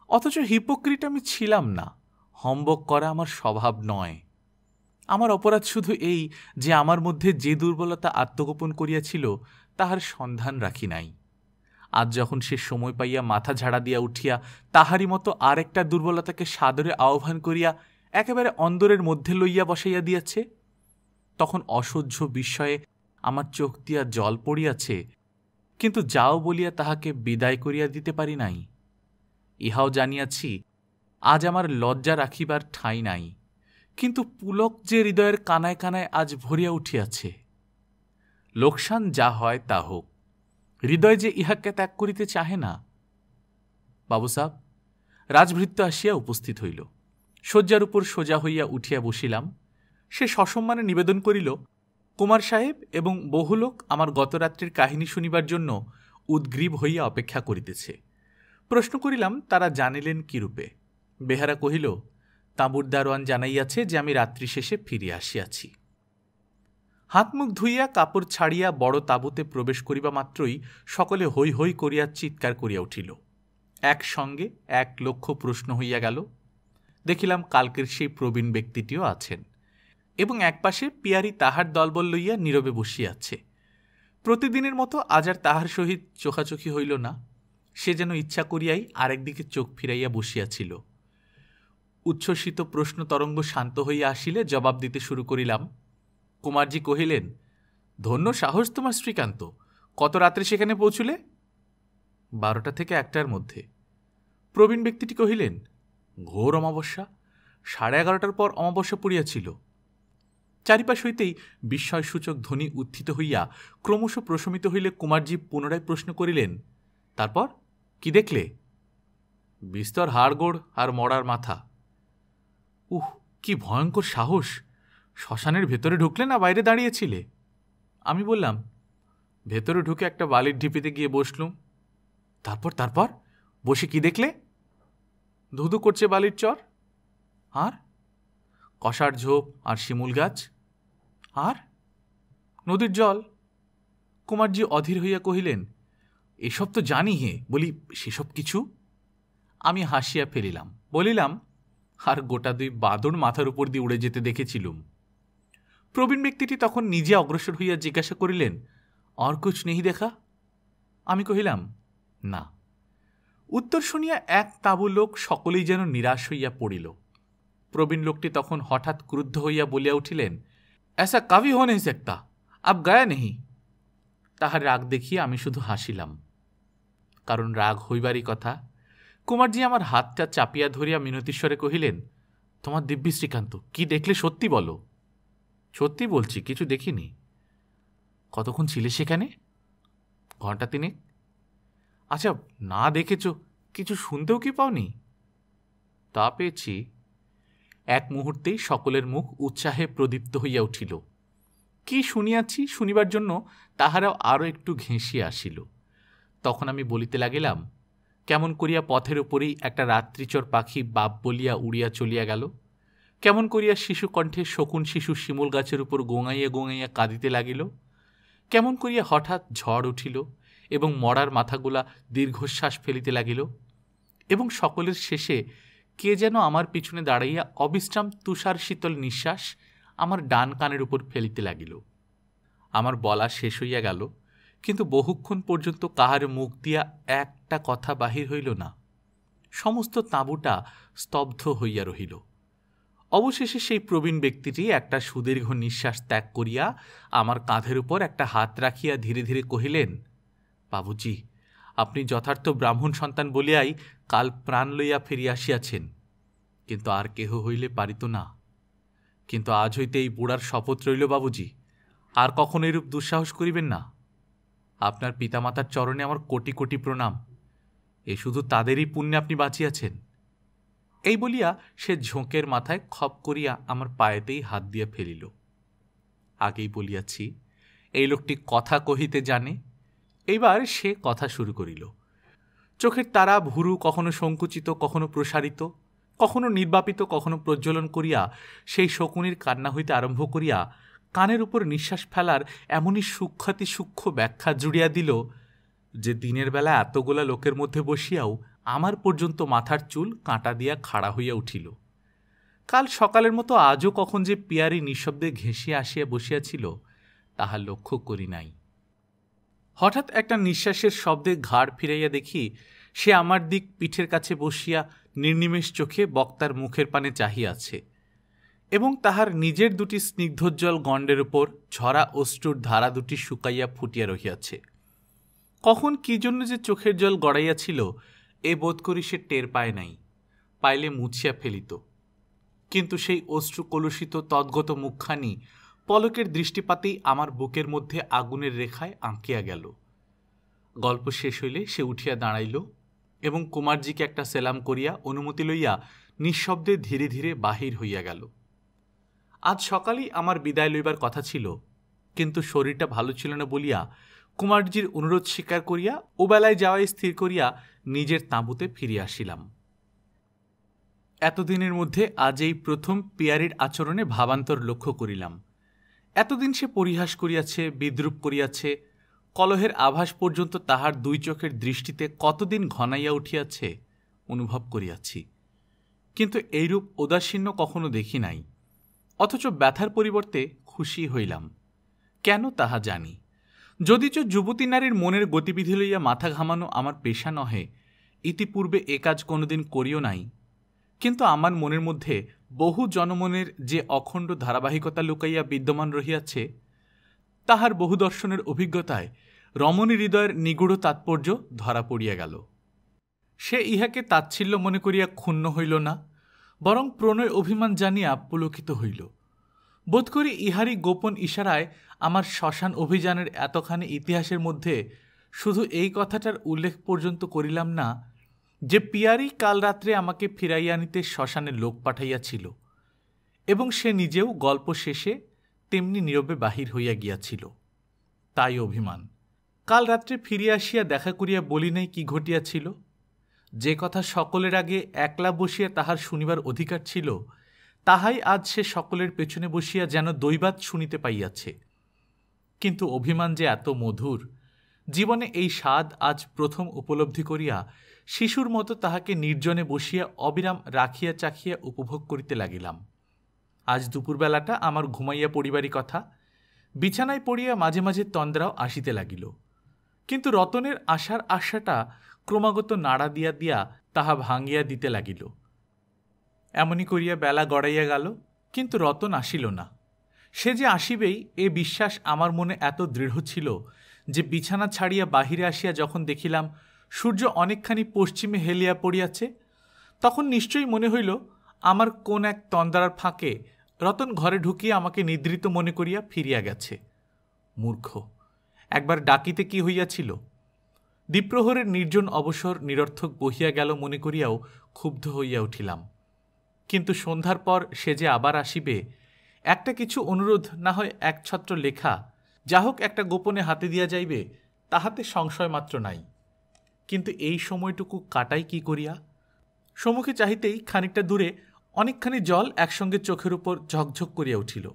[SPEAKER 1] অথচ হিপোক্রিট আমি ছিলাম না, হম্বক করা আমার স্বভাব নয়। আমার অপরাধ শুধু এই যে আমার মধ্যে যে দুর্বলতা আত্মগোপন করিয়াছিল, তাহার সন্ধান রাখি নাই। আজ যখন সে সময় পাইয়া মাথা ঝাড়া দিয়া উঠিয়া তাহারই মতো আরেকটা দুর্বলতাকে সাদরে আহ্বান করিয়া একেবারে অন্দরের মধ্যে লইয়া বসাইয়া দিয়াছে, তখন অসহ্য বিস্ময়ে আমার চোখ দিয়া জল পড়িয়াছে, কিন্তু যাও বলিয়া তাহাকে বিদায় করিয়া দিতে পারি নাই। ইহাও জানিয়াছি, আজ আমার লজ্জা রাখিবার ঠাঁই নাই, কিন্তু পুলক যে হৃদয়ের কানায় কানায় আজ ভরিয়া উঠিয়াছে। লোকসান যা হয় তা হোক হৃদয় যে ইহাকে ত্যাগ করিতে চাহে না। বাবু সাহ রাজভৃত্য আসিয়া উপস্থিত হইল। শয্যার উপর সোজা হইয়া উঠিয়া বসিলাম। সে সসম্মানে নিবেদন করিল, কুমার সাহেব এবং বহু লোক আমার গতরাত্রির কাহিনী শুনিবার জন্য উদ্গ্রীব হইয়া অপেক্ষা করিতেছে। প্রশ্ন করিলাম, তারা জানিলেন কিরূপে? বেহারা কহিল, তাঁবুর দারোয়ান জানাইয়াছে যে আমি রাত্রি শেষে ফিরিয়া আসিয়াছি। হাত মুখ ধুইয়া কাপড় ছাড়িয়া বড় তাঁবুতে প্রবেশ করিবা মাত্রই সকলে হৈ হৈ করিয়া চিৎকার করিয়া উঠিল। একসঙ্গে এক লক্ষ প্রশ্ন হইয়া গেল। দেখিলাম কালকের সেই প্রবীণ ব্যক্তিটিও আছেন এবং একপাশে পিয়ারি তাহার দলবল লইয়া নীরবে বসিয়াছে প্রতিদিনের মতো আজ আর তাহার সহিত চোখাচোখি হইল না। সে যেন ইচ্ছা করিয়াই আরেকদিকে চোখ ফিরাইয়া বসিয়াছিল উচ্ছ্বসিত প্রশ্ন তরঙ্গ শান্ত হইয়া আসিলে জবাব দিতে শুরু করিলাম কুমারজি কহিলেন, ধন্য সাহস তোমার শ্রীকান্ত। কত রাত্রে সেখানে পৌঁছুলে? বারোটা থেকে একটার মধ্যে। প্রবীণ ব্যক্তিটি কহিলেন, ঘোর অমাবস্যা। সাড়ে এগারোটার পর অমাবস্যা পড়িয়াছিল। চারিপাশ হইতেই বিস্ময়সূচক ধ্বনি উত্থিত হইয়া ক্রমশ প্রশমিত হইলে কুমারজি পুনরায় প্রশ্ন করিলেন, তারপর কি দেখলে? বিস্তর হাড়গোড় আর মরার মাথা। উহ, কি ভয়ঙ্কর সাহস! শ্মশানের ভেতরে ঢুকলে না বাইরে দাঁড়িয়েছিলে? আমি বললাম, ভেতরে ঢুকে একটা বালির ঢিপিতে গিয়ে বসলুম। তারপর তারপর? বসে কি দেখলে? ধুধু করছে বালির চর। আর? কষার ঝোপ আর শিমুল গাছ। আর? নদীর জল। কুমারজি অধীর হইয়া কহিলেন, এসব তো জানি হে, বলি সেসব কিছু? আমি হাসিয়া ফেলিলাম। বলিলাম, আর গোটা দুই বাদর মাথার উপর দিয়ে উড়ে যেতে দেখেছিলুম। প্রবীণ ব্যক্তিটি তখন নিজে অগ্রসর হইয়া জিজ্ঞাসা করিলেন, আর কুছ নেই দেখা? আমি কহিলাম, না। উত্তর শুনিয়া এক তাবু লোক সকলেই যেন নিরাশ হইয়া পড়িল। প্রবীণ লোকটি তখন হঠাৎ ক্রুদ্ধ হইয়া বলিয়া উঠিলেন, এসা কাবি হো নেই সেক্তা আব গায়া নেহি? তাহার রাগ দেখিয়ে আমি শুধু হাসিলাম। কারণ রাগ হইবারই কথা। কুমারজি আমার হাতটা চাপিয়া ধরিয়া মিনতিস্বরে কহিলেন, তোমার দিব্যি শ্রীকান্ত, কি দেখলে সত্যি বলো? সত্যি বলছি, কিছু দেখিনি। কতক্ষণ ছিলে সেখানে? ঘণ্টা তিনেক? আচ্ছা না দেখেছ, কিছু শুনতেও কি পাওনি? তা পেয়েছি। এক মুহূর্তেই সকলের মুখ উৎসাহে প্রদীপ্ত হইয়া উঠিল। কি শুনিয়াছি শুনিবার জন্য তাহারাও আরও একটু ঘেঁষিয়া আসিল। তখন আমি বলিতে লাগিলাম, কেমন করিয়া পথের উপরেই একটা রাত্রিচর পাখি বাপ বলিয়া উড়িয়া চলিয়া গেল? কেমন করিয়া শিশু কণ্ঠে শকুন শিশু শিমুল গাছের উপর গোঙাইয়া গোঙাইয়া কাঁদিতে লাগিল? কেমন করিয়া হঠাৎ ঝড় উঠিল এবং মরার মাথাগুলা দীর্ঘশ্বাস ফেলিতে লাগিল? এবং সকলের শেষে কে যেন আমার পিছনে দাঁড়াইয়া অবিশ্রাম তুষার শীতল নিঃশ্বাস আমার ডান কানের উপর ফেলিতে লাগিল। আমার বলা শেষ হইয়া গেল, কিন্তু বহুক্ষণ পর্যন্ত কাহার মুখ দিয়া একটা কথা বাহির হইল না। সমস্ত তাঁবুটা স্তব্ধ হইয়া রহিল। অবশেষে সেই প্রবীণ ব্যক্তিটি একটা সুদীর্ঘ নিঃশ্বাস ত্যাগ করিয়া আমার কাঁধের উপর একটা হাত রাখিয়া ধীরে ধীরে কহিলেন, বাবুজি, আপনি যথার্থ ব্রাহ্মণ সন্তান বলিয়াই কাল প্রাণ লইয়া ফিরিয়া আসিয়াছেন। কিন্তু আর কেহ হইলে পারিত না। কিন্তু আজ হইতে এই বুড়ার শপথ রইল বাবুজি। আর কখনো এরূপ দুঃসাহস করিবেন না? আপনার পিতামাতার চরণে আমার কোটি কোটি প্রণাম। এ শুধু তাদেরই পুণ্যে আপনি বাঁচিয়াছেন। এই বলিয়া সে ঝোঁকের মাথায় খপ করিয়া আমার পায়েতেই হাত দিয়া ফেলিল। আগেই বলিয়াছি, এই লোকটি কথা কহিতে জানে। এইবার সে কথা শুরু করিল। চোখের তারা ভুরু কখনো সংকুচিত, কখনো প্রসারিত, কখনো নির্বাপিত, কখনো প্রজ্বলন করিয়া সেই শকুনির কান্না হইতে আরম্ভ করিয়া কানের উপর নিঃশ্বাস ফেলার এমনই সূক্ষাতি সূক্ষ্ম ব্যাখ্যা জুড়িয়া দিল যে দিনের বেলা এতগুলা লোকের মধ্যে বসিয়াও আমার পর্যন্ত মাথার চুল কাঁটা দিয়া খাড়া হইয়া উঠিল। কাল সকালের মতো আজও কখন যে পিয়ারি নিঃশব্দে ঘেঁষিয়া আসিয়া বসিয়াছিল, তাহা লক্ষ্য করি নাই। হঠাৎ একটা নিঃশ্বাসের শব্দে ঘাড় ফিরাইয়া দেখি, সে আমার দিক পিঠের কাছে বসিয়া নির্নিমেষ চোখে বক্তার মুখের পানে চাহিয়াছে এবং তাহার নিজের দুটি স্নিগ্ধোজ্জ্বল গণ্ডের উপর ঝরা অষ্টুর ধারা দুটি শুকাইয়া ফুটিয়া রহিয়াছে। কখন কি জন্য যে চোখের জল গড়াইয়াছিল এ বোধ করি সে টের পায় নাই, পাইলে মুছিয়া ফেলিত। কিন্তু সেই অশ্রু কলুষিত তদ্গত মুখখানি পলকের দৃষ্টিপাতেই আমার বুকের মধ্যে আগুনের রেখায় আঁকিয়া গেল। গল্প শেষ হইলে সে উঠিয়া দাঁড়াইল এবং কুমারজিকে একটা সেলাম করিয়া অনুমতি লইয়া নিঃশব্দে ধীরে ধীরে বাহির হইয়া গেল। আজ সকালেই আমার বিদায় লইবার কথা ছিল, কিন্তু শরীরটা ভালো ছিল না বলিয়া কুমারজির অনুরোধ স্বীকার করিয়া ওবেলায় যাওয়াই স্থির করিয়া নিজের তাঁবুতে ফিরিয়া আসিলাম। এতদিনের মধ্যে আজ এই প্রথম পিয়ারির আচরণে ভাবান্তর লক্ষ্য করিলাম। এতদিন সে পরিহাস করিয়াছে, বিদ্রুপ করিয়াছে, কলহের আভাস পর্যন্ত তাহার দুই চোখের দৃষ্টিতে কতদিন ঘনাইয়া উঠিয়াছে অনুভব করিয়াছি। কিন্তু এইরূপ উদাসীন্য কখনো দেখি নাই, অথচ ব্যথার পরিবর্তে খুশি হইলাম। কেন তাহা জানি। যদিচ যুবতী নারীর মনের গতিবিধি লইয়া মাথা ঘামানো আমার পেশা নহে, ইতিপূর্বে এ কাজ কোনোদিন করিও নাই। কিন্তু আমার মনের মধ্যে বহু জনমনের যে অখণ্ড ধারাবাহিকতা লুকাইয়া বিদ্যমান রহিয়াছে, তাহার বহু দর্শনের অভিজ্ঞতায় রমণী হৃদয়ের নিগুড় তাৎপর্য ধরা পড়িয়া গেল। সে ইহাকে তাচ্ছিল্য মনে করিয়া ক্ষুণ্ণ হইল না, বরং প্রণয় অভিমান জানিয়া পুলকিত হইল। বোধ করি ইহারই গোপন ইশারায় আমার শ্মশান অভিযানের এতখানি ইতিহাসের মধ্যে শুধু এই কথাটার উল্লেখ পর্যন্ত করিলাম না যে পিয়ারি কাল রাত্রে আমাকে ফিরাইয়া আনিতে শ্মশানে লোক পাঠাইয়াছিল এবং সে নিজেও গল্প শেষে তেমনি নীরবে বাহির হইয়া গিয়াছিল। তাই অভিমান। কাল রাত্রে ফিরিয়া আসিয়া দেখা করিয়া বলি নাই কি ঘটিয়াছিল। যে কথা সকলের আগে একলা বসিয়া তাহার শুনিবার অধিকার ছিল তাহাই আজ সে সকলের পেছনে বসিয়া যেন দৈবাত শুনিতে পাইয়াছে। কিন্তু অভিমান যে এত মধুর, জীবনে এই স্বাদ আজ প্রথম উপলব্ধি করিয়া শিশুর মতো তাহাকে নির্জনে বসিয়া অবিরাম রাখিয়া চাখিয়া উপভোগ করিতে লাগিলাম। আজ দুপুরবেলাটা আমার ঘুমাইয়া পড়িবারই কথা, বিছানায় পড়িয়া মাঝে মাঝে তন্দ্রাও আসিতে লাগিল। কিন্তু রতনের আশার আশাটা ক্রমাগত নাড়া দিয়া দিয়া তাহা ভাঙ্গিয়া দিতে লাগিল। এমনই করিয়া বেলা গড়াইয়া গেল, কিন্তু রতন আসিল না। সে যে আসিবেই, এ বিশ্বাস আমার মনে এত দৃঢ় ছিল যে বিছানা ছাড়িয়া বাহিরে আসিয়া যখন দেখিলাম সূর্য অনেকখানি পশ্চিমে হেলিয়া পড়িয়াছে, তখন নিশ্চয়ই মনে হইল আমার কোন এক তন্দারার ফাঁকে রতন ঘরে ঢুকিয়া আমাকে নিদ্রিত মনে করিয়া ফিরিয়া গেছে। মূর্খ, একবার ডাকিতে কি হইয়াছিল? দ্বীপ্রহরের নির্জন অবসর নিরর্থক বহিয়া গেল মনে করিয়াও ক্ষুব্ধ হইয়া উঠিলাম। কিন্তু সন্ধ্যার পর সে যে আবার আসিবে, একটা কিছু অনুরোধ না হয় একছত্র লেখা, যা হোক একটা গোপনে হাতে দিয়া যাইবে, তাহাতে সংশয় মাত্র নাই। কিন্তু এই সময়টুকু কাটাই কি করিয়া? সম্মুখে চাহিতেই খানিকটা দূরে অনেকখানি জল একসঙ্গে চোখের উপর ঝকঝক করিয়া উঠিল।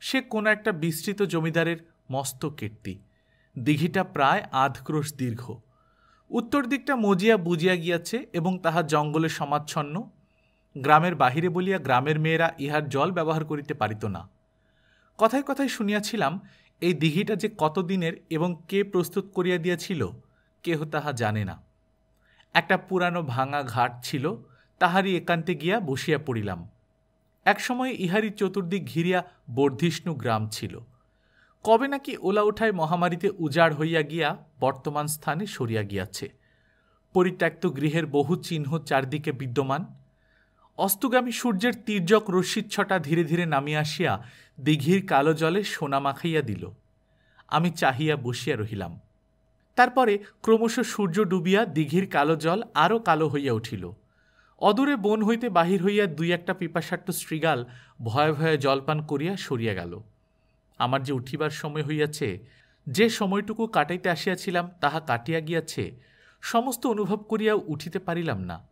[SPEAKER 1] সে কোনো একটা বিস্তৃত জমিদারের মস্ত কীর্তি, দিঘিটা প্রায় আধ ক্রোশ দীর্ঘ। উত্তর দিকটা মজিয়া বুঝিয়া গিয়াছে এবং তাহা জঙ্গলে সমাচ্ছন্ন গ্রামের বাহিরে বলিয়া গ্রামের মেয়েরা ইহার জল ব্যবহার করিতে পারিত না। কথায় কথায় শুনিয়াছিলাম, এই দিঘিটা যে কতদিনের এবং কে প্রস্তুত করিয়া দিয়াছিল, কেহ তাহা জানে না। একটা পুরানো ভাঙা ঘাট ছিল, তাহারই একান্তে গিয়া বসিয়া পড়িলাম। একসময় ইহারি চতুর্দিক ঘিরিয়া বর্ধিষ্ণু গ্রাম ছিল। কবে নাকি ওলা ওঠায় মহামারীতে উজাড় হইয়া গিয়া বর্তমান স্থানে সরিয়া গিয়াছে। পরিত্যক্ত গৃহের বহু চিহ্ন চারদিকে বিদ্যমান অস্তগামী সূর্যের তীর্যক রশ্মিচ্ছটা ধীরে ধীরে নামিয়া আসিয়া দিঘির কালো জলে সোনা মাখাইয়া দিল। আমি চাহিয়া বসিয়া রহিলাম। তারপরে ক্রমশ সূর্য ডুবিয়া দিঘির কালো জল আরও কালো হইয়া উঠিল। অদূরে বন হইতে বাহির হইয়া দুই একটা পিপাসাট্ট শ্রীগাল ভয়ে ভয়ে জলপান করিয়া সরিয়া গেল। আমার যে উঠিবার সময় হইয়াছে, যে সময়টুকু কাটাইতে আসিয়াছিলাম, তাহা কাটিয়া গিয়াছে, সমস্ত অনুভব করিয়াও উঠিতে পারিলাম না।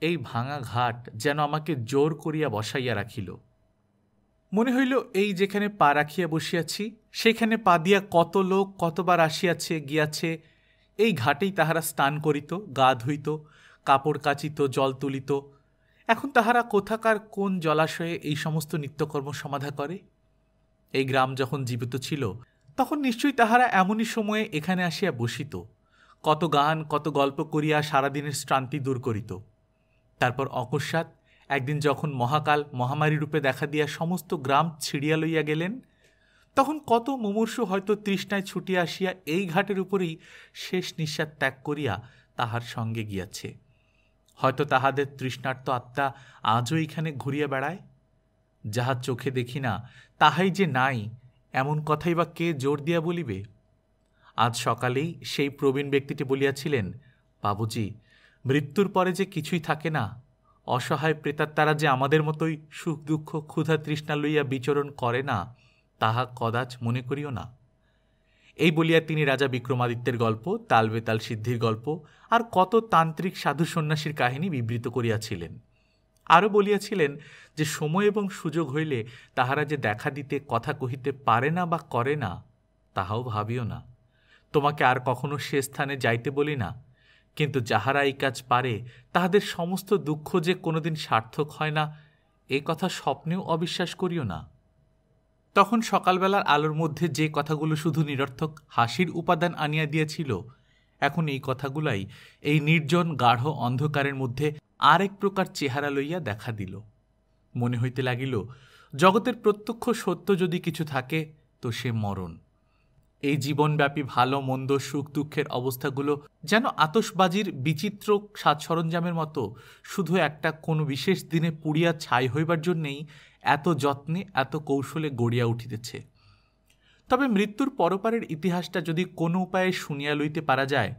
[SPEAKER 1] এই ভাঙা ঘাট যেন আমাকে জোর করিয়া বসাইয়া রাখিল। মনে হইল এই যেখানে পা রাখিয়া বসিয়াছি, সেখানে পা দিয়া কত লোক কতবার আসিয়াছে, গিয়াছে, এই ঘাটেই তাহারা স্নান করিত, গা ধুইত, কাপড় কাচিত, জল তুলিত। এখন তাহারা কোথাকার কোন জলাশয়ে এই সমস্ত নিত্যকর্ম সমাধা করে? এই গ্রাম যখন জীবিত ছিল, তখন নিশ্চয়ই তাহারা এমনই সময়ে এখানে আসিয়া বসিত। কত গান, কত গল্প করিয়া সারাদিনের শ্রান্তি দূর করিত। তারপর অকস্মাৎ একদিন যখন মহাকাল মহামারী রূপে দেখা দিয়া সমস্ত গ্রাম ছিড়িয়া লইয়া গেলেন, তখন কত মুমূর্ষু হয়তো তৃষ্ণায় ছুটিয়া আসিয়া এই ঘাটের উপরেই শেষ নিঃশ্বাস ত্যাগ করিয়া তাহার সঙ্গে গিয়াছে। হয়তো তাহাদের তৃষ্ণার্ত আত্মা আজও এইখানে ঘুরিয়া বেড়ায়? যাহা চোখে দেখি না, তাহাই যে নাই, এমন কথাই বা কে জোর দিয়া বলিবে? আজ সকালেই সেই প্রবীণ ব্যক্তিটি বলিয়াছিলেন, বাবুজি মৃত্যুর পরে যে কিছুই থাকে না, অসহায় প্রেতার প্রেতাত্মারা যে আমাদের মতোই সুখ, দুঃখ, ক্ষুধা, তৃষ্ণা লইয়া বিচরণ করে না, তাহা কদাচ মনে করিও না। এই বলিয়া তিনি রাজা বিক্রমাদিত্যের গল্প তাল বেতাল সিদ্ধির গল্প, আর কত তান্ত্রিক সাধু সন্ন্যাসীর কাহিনী বিবৃত করিয়াছিলেন। আরও বলিয়াছিলেন যে, সময় এবং সুযোগ হইলে তাহারা যে দেখা দিতে, কথা কহিতে পারে না বা করে না, তাহাও ভাবিও না। তোমাকে আর কখনো সে স্থানে যাইতে বলি না কিন্তু যাহারা এই কাজ পারে, তাহাদের সমস্ত দুঃখ যে কোনোদিন সার্থক হয় না এই কথা স্বপ্নেও অবিশ্বাস করিও না। তখন সকালবেলার আলোর মধ্যে যে কথাগুলো শুধু নিরর্থক হাসির উপাদান আনিয়া দিয়েছিল, এখন এই কথাগুলাই এই নির্জন গাঢ় অন্ধকারের মধ্যে আরেক প্রকার চেহারা লইয়া দেখা দিল। মনে হইতে লাগিল, জগতের প্রত্যক্ষ সত্য যদি কিছু থাকে, তো সে মরণ। এই জীবনব্যাপী ভালো, মন্দ, সুখ, দুঃখের অবস্থাগুলো যেন আতসবাজির বিচিত্র সাজ সরঞ্জামের মতো শুধু একটা কোনো বিশেষ দিনে পুড়িয়া ছাই হইবার জন্যেই এত যত্নে, এত কৌশলে গড়িয়া উঠিতেছে। তবে মৃত্যুর পরপারের ইতিহাসটা যদি কোনো উপায়ে শুনিয়া লইতে পারা যায়,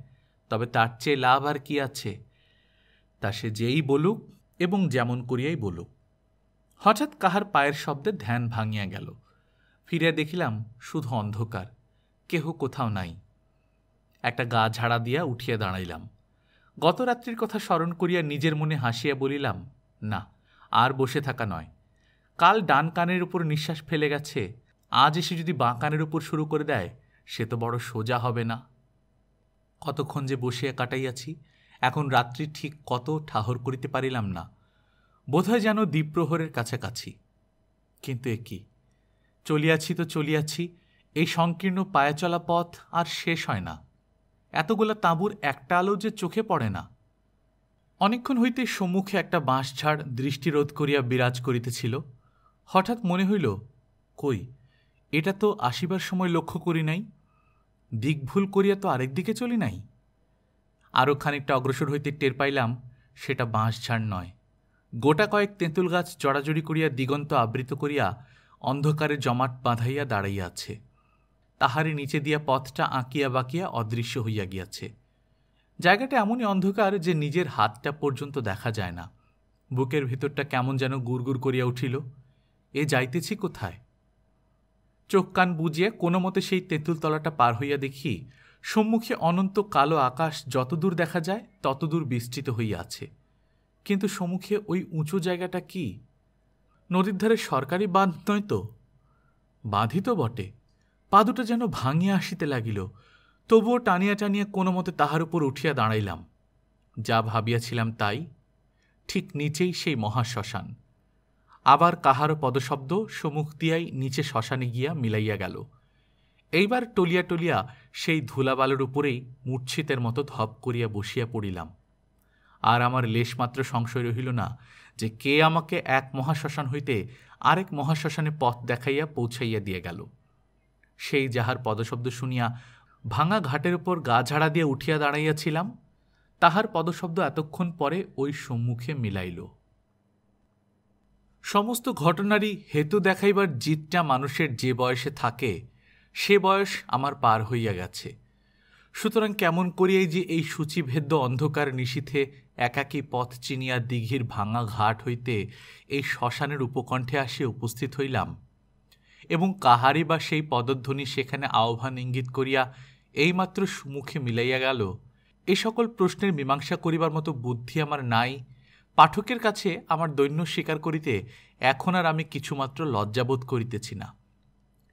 [SPEAKER 1] তবে তার চেয়ে লাভ আর কি আছে? তা সে যেই বলুক এবং যেমন করিয়াই বলুক। হঠাৎ কাহার পায়ের শব্দে ধ্যান ভাঙিয়া গেল। ফিরিয়া দেখিলাম শুধু অন্ধকার। কেহ কোথাও নাই। একটা গা ঝাড়া দিয়া উঠিয়া দাঁড়াইলাম। গত রাত্রির কথা স্মরণ করিয়া নিজের মনে হাসিয়া বলিলাম, না, আর বসে থাকা নয়। কাল ডান কানের উপর নিঃশ্বাস ফেলে গেছে। আজ এসে যদি বাঁ কানের উপর শুরু করে দেয়, সে তো বড় সোজা হবে না। কতক্ষণ যে বসিয়া কাটাইয়াছি, এখন রাত্রি ঠিক কত ঠাহর করিতে পারিলাম না। বোধহয় যেন দ্বীপ্রহরের কাছাকাছি। কিন্তু এ কি? চলিয়াছি তো চলিয়াছি এই সংকীর্ণ পায়ে চলা পথ আর শেষ হয় না। এতগুলা তাঁবুর একটা আলো যে চোখে পড়ে না। অনেকক্ষণ হইতে সম্মুখে একটা বাঁশঝাড় দৃষ্টিরোধ করিয়া বিরাজ করিতেছিল। হঠাৎ মনে হইল, কই, এটা তো আসিবার সময় লক্ষ্য করি নাই। দিক ভুল করিয়া তো আরেক দিকে চলি নাই? আরও খানিকটা অগ্রসর হইতে টের পাইলাম, সেটা বাঁশঝাড় নয়। গোটা কয়েক তেঁতুল গাছ জড়াজড়ি করিয়া দিগন্ত আবৃত করিয়া অন্ধকারে জমাট বাঁধাইয়া দাঁড়াইয়া আছে। তাহারই নিচে দিয়া পথটা আঁকিয়া বাঁকিয়া অদৃশ্য হইয়া গিয়াছে। জায়গাটা এমনই অন্ধকার যে নিজের হাতটা পর্যন্ত দেখা যায় না। বুকের ভিতরটা কেমন যেন গুড়গুড় করিয়া উঠিল। এ যাইতেছি কোথায়? চোখ কান বুঝিয়া কোনো মতে সেই তেঁতুলতলাটা পার হইয়া দেখি সম্মুখে অনন্ত কালো আকাশ যতদূর দেখা যায় ততদূর বিস্তৃত হইয়া আছে। কিন্তু সম্মুখে ওই উঁচু জায়গাটা কি? নদীর ধারে সরকারি বাঁধ নয় তো? বাঁধই তো বটে। পা দুটা যেন ভাঙিয়া আসিতে লাগিল, তবুও টানিয়া টানিয়া কোনো মতে তাহার উপর উঠিয়া দাঁড়াইলাম। যা ভাবিয়াছিলাম তাই, ঠিক নিচেই সেই মহাশ্মশান আবার কাহারও পদশব্দ সমুখ দিয়াই নিচে শ্মশানে গিয়া মিলাইয়া গেল। এইবার টলিয়া টলিয়া সেই ধুলাবালোর উপরেই মূর্ছিতের মতো ধপ করিয়া বসিয়া পড়িলাম। আর আমার লেশমাত্র সংশয় রহিল না যে কে আমাকে এক মহাশ্মশান হইতে আরেক মহাশ্মশানে পথ দেখাইয়া পৌঁছাইয়া দিয়ে গেল। সেই যাহার পদশব্দ শুনিয়া ভাঙা ঘাটের উপর গা ঝাড়া দিয়ে উঠিয়া দাঁড়াইয়াছিলাম, তাহার পদশব্দ এতক্ষণ পরে ওই সম্মুখে মিলাইল। সমস্ত ঘটনারই হেতু দেখাইবার জিতটা মানুষের যে বয়সে থাকে, সে বয়স আমার পার হইয়া গেছে। সুতরাং কেমন করিয়াই যে এই সূচিভেদ্য অন্ধকার নিশীথে একাকী পথ চিনিয়া দিঘির ভাঙা ঘাট হইতে এই শ্মশানের উপকণ্ঠে আসিয়া উপস্থিত হইলাম এবং কাহারই বা সেই পদধ্বনি সেখানে আহ্বান ইঙ্গিত করিয়া এইমাত্র সুমুখে মিলাইয়া গেল। এ সকল প্রশ্নের মীমাংসা করিবার মতো বুদ্ধি আমার নাই। পাঠকের কাছে আমার দৈন্য স্বীকার করিতে এখন আর আমি কিছুমাত্র লজ্জাবোধ করিতেছি না।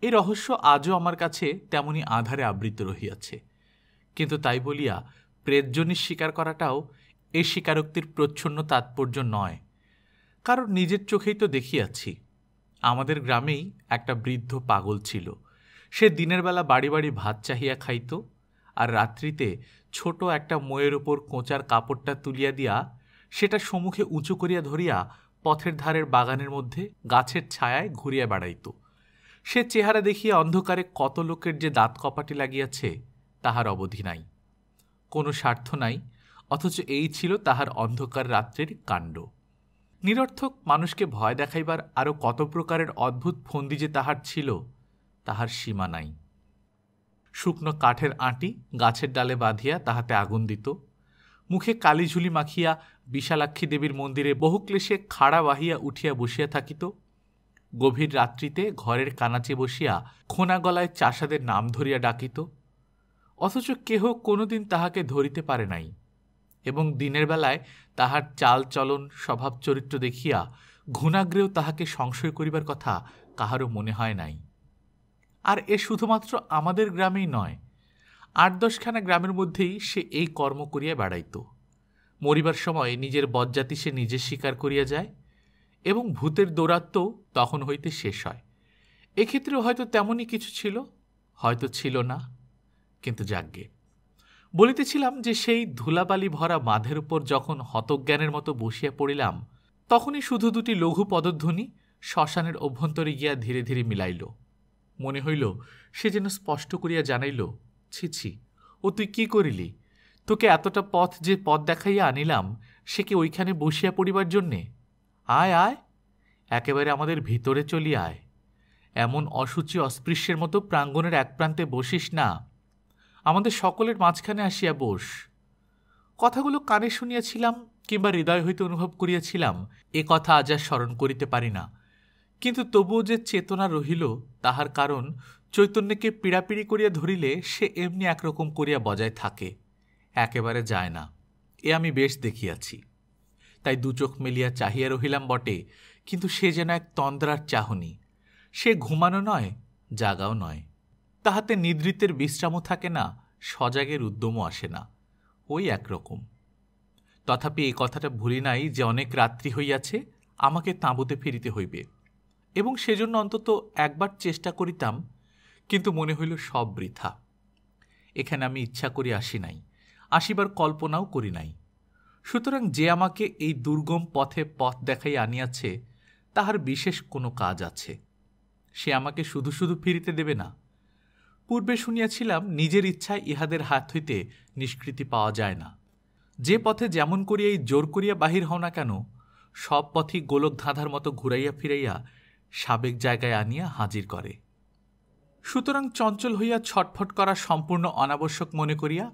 [SPEAKER 1] এই রহস্য আজও আমার কাছে তেমনি আধারে আবৃত রহিয়াছে। কিন্তু তাই বলিয়া প্রেতজনী স্বীকার করাটাও এই স্বীকারোক্তির প্রচ্ছন্ন তাৎপর্য নয়। কারণ নিজের চোখেই তো দেখিয়াছি। আমাদের গ্রামেই একটা বৃদ্ধ পাগল ছিল। সে দিনের বেলা বাড়ি বাড়ি ভাত চাহিয়া খাইত আর রাত্রিতে ছোট একটা ময়ের ওপর কোঁচার কাপড়টা তুলিয়া দিয়া সেটা সম্মুখে উঁচু করিয়া ধরিয়া পথের ধারের বাগানের মধ্যে গাছের ছায়ায় ঘুরিয়া বেড়াইত। সে চেহারা দেখিয়া অন্ধকারে কত লোকের যে দাঁত কপাটি লাগিয়াছে তাহার অবধি নাই। কোনো স্বার্থ নাই, অথচ এই ছিল তাহার অন্ধকার রাত্রির কাণ্ড। নিরর্থক মানুষকে ভয় দেখাইবার আরও কত প্রকারের অদ্ভুত ফন্দি যে তাহার ছিল, তাহার সীমা নাই। শুকনো কাঠের আঁটি গাছের ডালে বাঁধিয়া তাহাতে আগুন দিত। মুখে কালিঝুলি মাখিয়া বিশালাক্ষী দেবীর মন্দিরে বহু ক্লেশে খাড়া বাহিয়া উঠিয়া বসিয়া থাকিত। গভীর রাত্রিতে ঘরের কানাচে বসিয়া খোনা গলায় চাষাদের নাম ধরিয়া ডাকিত। অথচ কেহ কোনোদিন তাহাকে ধরিতে পারে নাই। এবং দিনের বেলায় তাহার চাল চলন স্বভাব চরিত্র দেখিয়া ঘুণাগ্রেও তাহাকে সংশয় করিবার কথা কাহারও মনে হয় নাই। আর এ শুধুমাত্র আমাদের গ্রামেই নয়, আট দশখানা গ্রামের মধ্যেই সে এই কর্ম করিয়া বেড়াইত। মরিবার সময় নিজের বজ্জাতি সে নিজে স্বীকার করিয়া যায় এবং ভূতের দৌরাত্ম তখন হইতে শেষ হয়। এক্ষেত্রেও হয়তো তেমনই কিছু ছিল, হয়তো ছিল না, কিন্তু যাজ্ঞে বলিতেছিলাম যে সেই ধুলাবালি ভরা বাঁধের উপর যখন হতজ্ঞানের মতো বসিয়া পড়িলাম, তখনই শুধু দুটি লঘু পদধ্বনি শ্মশানের অভ্যন্তরে গিয়া ধীরে ধীরে মিলাইল। মনে হইল, সে যেন স্পষ্ট করিয়া জানাইল, ছি ছি, ও তুই কি করিলি? তোকে এতটা পথ যে পথ দেখাইয়া আনিলাম, সে কি ওইখানে বসিয়া পড়িবার জন্যে? আয় আয়, একেবারে আমাদের ভিতরে চলি আয়। এমন অসুচি অস্পৃশ্যের মতো প্রাঙ্গণের এক প্রান্তে বসিস না। আমাদের সকলের মাঝখানে আসিয়া বস। কথাগুলো কানে শুনিয়াছিলাম কিংবা হৃদয় হইতে অনুভব করিয়াছিলাম, এ কথা আজ আর স্মরণ করিতে পারি না। কিন্তু তবুও যে চেতনা রহিল, তাহার কারণ চৈতন্যকে পীড়াপিড়ি করিয়া ধরিলে সে এমনি একরকম করিয়া বজায় থাকে, একেবারে যায় না, এ আমি বেশ দেখিয়াছি। তাই দু চোখ মেলিয়া চাহিয়া রহিলাম বটে, কিন্তু সে যেন এক তন্দ্রার চাহনি, সে ঘুমানো নয়, জাগাও নয়। তাহাতে নিদ্রিতের বিশ্রামও থাকে না, সজাগের উদ্যমও আসে না। ওই একরকম। তথাপি এই কথাটা ভুলি নাই যে অনেক রাত্রি হইয়াছে, আমাকে তাঁবুতে ফিরিতে হইবে। এবং সেজন্য অন্তত একবার চেষ্টা করিতাম, কিন্তু মনে হইল সব বৃথা। এখানে আমি ইচ্ছা করি আসি নাই, আসিবার কল্পনাও করি নাই। সুতরাং যে আমাকে এই দুর্গম পথে পথ দেখাই আনিয়াছে, তাহার বিশেষ কোনো কাজ আছে। সে আমাকে শুধু শুধু ফিরিতে দেবে না পূর্বে শুনিয়াছিলাম, নিজের ইচ্ছায় ইহাদের হাত হইতে নিষ্কৃতি পাওয়া যায় না। যে পথে যেমন করিয়াই জোর করিয়া বাহির হও না কেন, সব পথই গোলক ধাঁধার মতো ঘুরাইয়া ফিরাইয়া সাবেক জায়গায় আনিয়া হাজির করে। সুতরাং চঞ্চল হইয়া ছটফট করা সম্পূর্ণ অনাবশ্যক মনে করিয়া,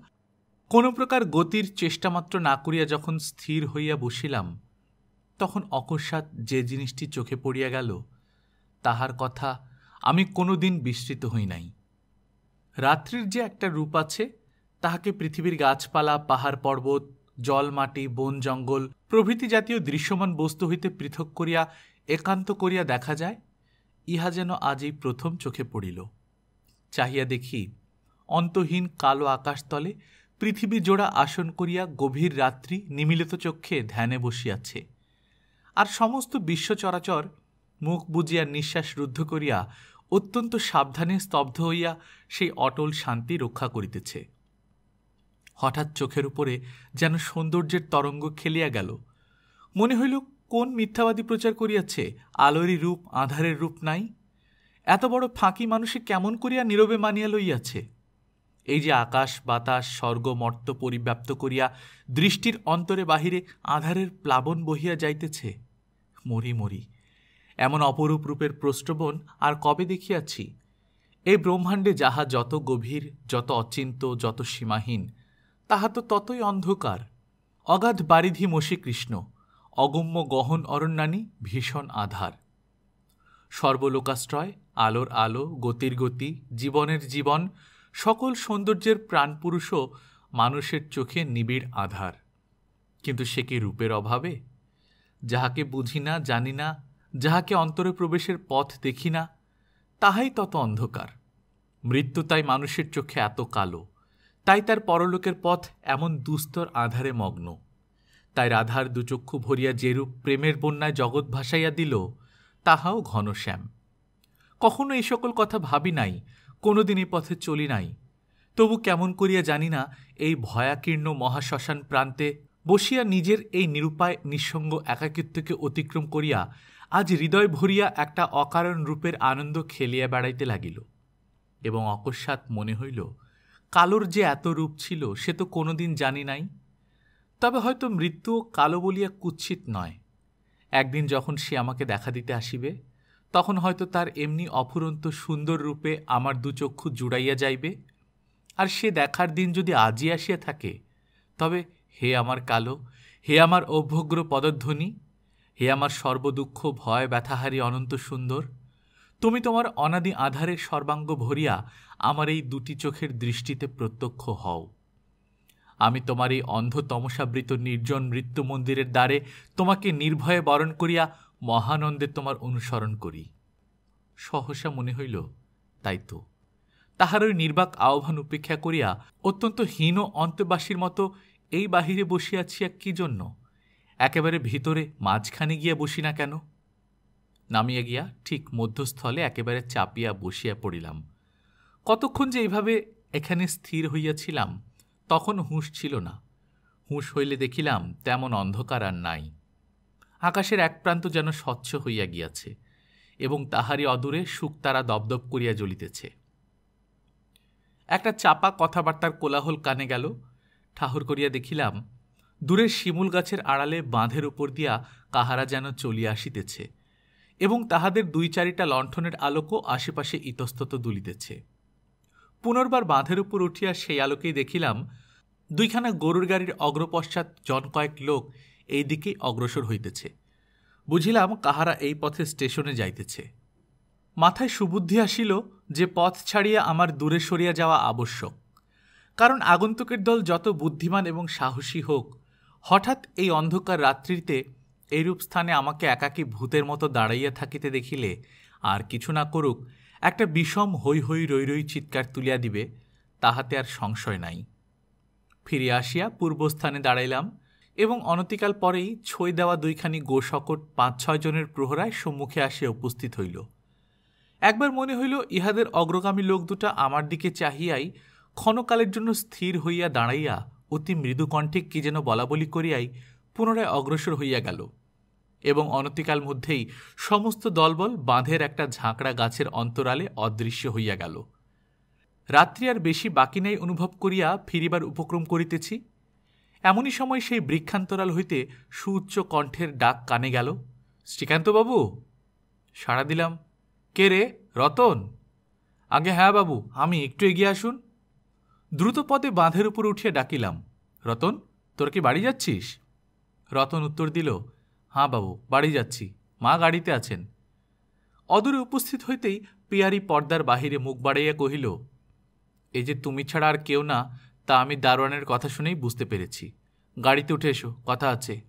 [SPEAKER 1] কোনো প্রকার গতির চেষ্টামাত্র না করিয়া যখন স্থির হইয়া বসিলাম, তখন অকস্মাৎ যে জিনিসটি চোখে পড়িয়া গেল, তাহার কথা আমি কোনো দিন হই নাই। রাত্রির যে একটা রূপ আছে, তাহাকে পৃথিবীর গাছপালা, পাহাড় পর্বত, জল মাটি, বন জঙ্গল, প্রভৃতি জাতীয় দৃশ্যমান বস্তু হইতে পৃথক করিয়া একান্ত করিয়া দেখা যায়, ইহা যেন আজই প্রথম চোখে পড়িল। চাহিয়া দেখি, অন্তহীন কালো আকাশতলে পৃথিবী জোড়া আসন করিয়া গভীর রাত্রি নিমিলিত চক্ষে ধ্যানে বসিয়াছে। আর সমস্ত বিশ্ব চরাচর মুখ বুঝিয়া নিঃশ্বাস রুদ্ধ করিয়া অত্যন্ত সাবধানে স্তব্ধ হইয়া সেই অটল শান্তি রক্ষা করিতেছে। হঠাৎ চোখের উপরে যেন সৌন্দর্যের তরঙ্গ খেলিয়া গেল। মনে হইল, কোন মিথ্যাবাদী প্রচার করিয়াছে? আলোরই রূপ, আধারের রূপ নাই? এত বড় ফাঁকি মানুষে কেমন করিয়া নীরবে মানিয়া লইয়াছে? এই যে আকাশ, বাতাস, স্বর্গ মর্ত পরিব্যাপ্ত করিয়া দৃষ্টির অন্তরে বাহিরে আধারের প্লাবন বহিয়া যাইতেছে। মরি মরি। এমন অপরূপ রূপের প্রষ্টবন আর কবে দেখিয়াছি? এই ব্রহ্মাণ্ডে যাহা যত গভীর, যত অচিন্ত, যত সীমাহীন, তাহা তো ততই অন্ধকার। অগাধ বারিধি মশি কৃষ্ণ, অগম্য গহন অরণ্যানী ভীষণ আধার। সর্বলোকাশ্রয়, আলোর আলো, গতির গতি, জীবনের জীবন, সকল সৌন্দর্যের প্রাণপুরুষও মানুষের চোখে নিবিড় আধার। কিন্তু সে কি রূপের অভাবে? যাহাকে বুঝি না, জানি না যাহাকে অন্তরে প্রবেশের পথ দেখি না, তাহাই তত অন্ধকার। মৃত্যু তাই মানুষের চোখে এত কালো, তাই তার পরলোকের পথ এমন দুস্তর আধারে মগ্ন। তাই রাধার দুচক্ষু ভরিয়া যেরূপ প্রেমের বন্যায় জগৎ ভাসাইয়া দিল, তাহাও ঘনশ্যাম কখনো এই সকল কথা ভাবি নাই, কোনোদিন এই পথে চলি নাই। তবু কেমন করিয়া জানি না, এই ভয়াকীর্ণ মহাশ্মশান প্রান্তে বসিয়া নিজের এই নিরুপায়, নিঃসঙ্গ একাকিত্বকে অতিক্রম করিয়া আজ হৃদয় ভরিয়া একটা অকারণ রূপের আনন্দ খেলিয়া বেড়াইতে লাগিল এবং অকস্মাৎ মনে হইল, কালোর যে এত রূপ ছিল, সে তো কোনোদিন জানি নাই। তবে হয়তো মৃত্যু কালো বলিয়া কুৎসিত নয়। একদিন যখন সে আমাকে দেখা দিতে আসিবে, তখন হয়তো তার এমনি অফুরন্ত সুন্দর রূপে আমার দুচক্ষু জুড়াইয়া যাইবে। আর সে দেখার দিন যদি আজই আসিয়া থাকে, তবে হে আমার কালো, হে আমার অভ্যগ্র পদধ্বনি হে আমার সর্বদুঃখ, ভয়, ব্যথাহারী, অনন্ত সুন্দর। তুমি তোমার অনাদি আধারের সর্বাঙ্গ ভরিয়া আমার এই দুটি চোখের দৃষ্টিতে প্রত্যক্ষ হও। আমি তোমার এই অন্ধ তমসাবৃত নির্জন মৃত্যু মন্দিরের দ্বারে তোমাকে নির্ভয়ে বরণ করিয়া মহানন্দে তোমার অনুসরণ করি। সহসা মনে হইল, তাই তো। তাহার ওই নির্বাক আহ্বান উপেক্ষা করিয়া অত্যন্ত হীন অন্তবাসীর মতো এই বাহিরে বসিয়াছিয়া কি জন্য? একেবারে ভিতরে মাঝখানে গিয়া বসি না কেন? নামিয়া গিয়া ঠিক মধ্যস্থলে একেবারে চাপিয়া বসিয়া পড়িলাম। কতক্ষণ যে এইভাবে এখানে স্থির হইয়াছিলাম, তখন হুঁশ ছিল না। হুঁশ হইলে দেখিলাম তেমন অন্ধকার আর নাই। আকাশের এক প্রান্ত যেন স্বচ্ছ হইয়া গিয়াছে এবং তাহারই অদূরে শুকতারা দপদপ করিয়া জ্বলিতেছে। একটা চাপা কথাবার্তার কোলাহল কানে গেল। ঠাহর করিয়া দেখিলাম দূরের শিমুল গাছের আড়ালে বাঁধের উপর দিয়া কাহারা যেন চলিয়া আসিতেছে, এবং তাহাদের দুই চারিটা লণ্ঠনের আলোকও আশেপাশে ইতস্তত দুলিতেছে। পুনর্বার বাঁধের উপর উঠিয়া সেই আলোকেই দেখিলাম, দুইখানা গরুর গাড়ির অগ্রপশ্চাৎ জন কয়েক লোক এই দিকেই অগ্রসর হইতেছে। বুঝিলাম কাহারা এই পথে স্টেশনে যাইতেছে। মাথায় সুবুদ্ধি আসিল যে পথ ছাড়িয়া আমার দূরে সরিয়া যাওয়া আবশ্যক, কারণ আগন্তুকের দল যত বুদ্ধিমান এবং সাহসী হোক হঠাৎ এই অন্ধকার রাত্রিতে এইরূপ স্থানে আমাকে একাকী ভূতের মতো দাঁড়াইয়া থাকিতে দেখিলে, আর কিছু না করুক, একটা বিষম হৈ হৈ রই রই চিৎকার তুলিয়া দিবে, তাহাতে আর সংশয় নাই। ফিরে আসিয়া পূর্বস্থানে দাঁড়াইলাম এবং অনতিকাল পরেই ছই দেওয়া দুইখানি গোশকট পাঁচ ছয় জনের প্রহরায় সম্মুখে আসিয়া উপস্থিত হইল। একবার মনে হইল ইহাদের অগ্রগামী লোক দুটা আমার দিকে চাহিয়াই ক্ষণকালের জন্য স্থির হইয়া দাঁড়াইয়া অতি মৃদু কণ্ঠে কি যেন বলাবলি করিয়াই পুনরায় অগ্রসর হইয়া গেল এবং অনতিকাল মধ্যেই সমস্ত দলবল বাঁধের একটা ঝাঁকড়া গাছের অন্তরালে অদৃশ্য হইয়া গেল। রাত্রি আর বেশি বাকি নাই অনুভব করিয়া ফিরিবার উপক্রম করিতেছি। এমনই সময় সেই বৃক্ষান্তরাল হইতে সুউচ্চ কণ্ঠের ডাক কানে গেল, শ্রীকান্তবাবু, সাড়া দিলাম। কে রে? রতন? আগে হ্যাঁ বাবু, আমি একটু এগিয়ে আসুন। দ্রুত পদে বাঁধের উপর উঠিয়া ডাকিলাম, রতন, তোর কি বাড়ি যাচ্ছিস? রতন উত্তর দিল, হাঁ বাবু, বাড়ি যাচ্ছি, মা গাড়িতে আছেন। অদূরে উপস্থিত হইতেই পিয়ারি পর্দার বাহিরে মুখ বাড়াইয়া কহিল এই যে তুমি ছাড়া আর কেউ না, তা আমি দারোয়ানের কথা শুনেই বুঝতে পেরেছি। গাড়িতে উঠে এসো, কথা আছে।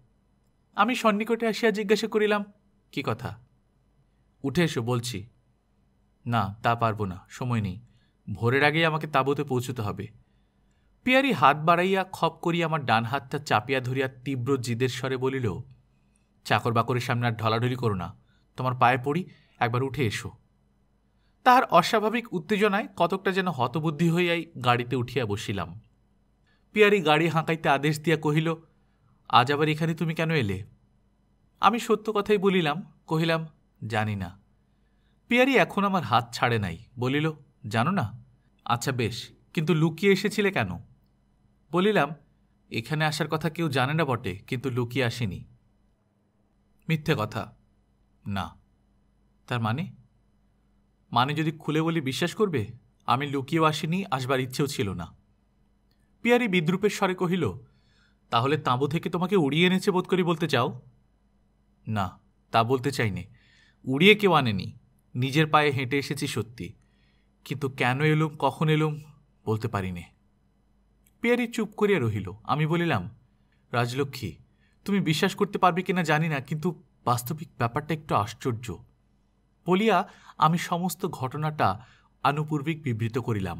[SPEAKER 1] আমি সন্নিকটে আসিয়া জিজ্ঞাসা করিলাম, কি কথা? উঠে এসো, বলছি। না, তা পারব না, সময় নেই। ভোরের আগেই আমাকে তাঁবুতে পৌঁছতে হবে। পিয়ারি হাত বাড়াইয়া খপ করিয়া আমার ডান হাতটা চাপিয়া ধরিয়া তীব্র জিদের স্বরে বলিল, চাকর বাকরের সামনে আর ঢলাঢলি করো না। তোমার পায়ে পড়ি, একবার উঠে এসো। তাহার অস্বাভাবিক উত্তেজনায় কতকটা যেন হতবুদ্ধি হইয়াই গাড়িতে উঠিয়া বসিলাম। পিয়ারি গাড়ি হাঁকাইতে আদেশ দিয়া কহিল, আজ আবার এখানে তুমি কেন এলে? আমি সত্য কথাই বলিলাম, কহিলাম, জানি না। পিয়ারি এখন আমার হাত ছাড়ে নাই, বলিল জানো না? আচ্ছা বেশ, কিন্তু লুকিয়ে এসেছিলে কেন? বলিলাম, এখানে আসার কথা কেউ জানে না বটে, কিন্তু লুকিয়ে আসেনি। মিথ্যে কথা। না। তার মানে? মানে যদি খুলে বলি বিশ্বাস করবে? আমি লুকিয়েও আসিনি, আসবার ইচ্ছেও ছিল না। পিয়ারি বিদ্রুপের স্বরে কহিল, তাহলে তাঁবু থেকে তোমাকে উড়িয়ে এনেছে বোধ করি বলতে চাও? না, তা বলতে চাইনি। উড়িয়ে কেউ আনেনি। নিজের পায়ে হেঁটে এসেছি সত্যি। কিন্তু কেন এলুম, কখন এলুম বলতে পারিনি। পিয়ারি চুপ করিয়া রহিল। আমি বলিলাম, রাজলক্ষ্মী, তুমি বিশ্বাস করতে পারবে কিনা জানি না, কিন্তু বাস্তবিক ব্যাপারটা একটু আশ্চর্য। বলিয়া আমি সমস্ত ঘটনাটা আনুপূর্বিক বিবৃত করিলাম।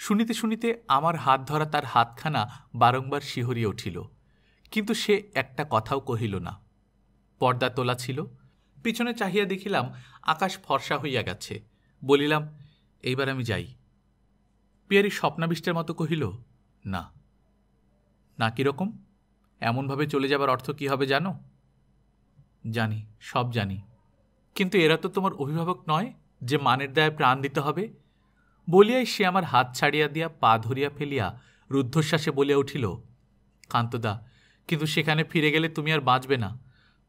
[SPEAKER 1] শুনিতে শুনিতে আমার হাত ধরা তার হাতখানা বারংবার শিহরিয়ে উঠিল, কিন্তু সে একটা কথাও কহিল না। পর্দা তোলা ছিল। পিছনে চাহিয়া দেখিলাম, আকাশ ফর্সা হইয়া গেছে। বলিলাম এইবার আমি যাই। পিয়ারি স্বপ্নাবিষ্টের মতো কহিল, না। না কীরকম এমনভাবে চলে যাবার অর্থ কী হবে জানো? জানি, সব জানি। কিন্তু এরা তো তোমার অভিভাবক নয় যে মানের দায়ে প্রাণ দিতে হবে? বলিয়াই সে আমার হাত ছাড়িয়া দিয়া, পা ধরিয়া ফেলিয়া রুদ্ধশ্বাসে বলিয়া উঠিল, কান্তদা, কিন্তু সেখানে ফিরে গেলে তুমি আর বাঁচবে না।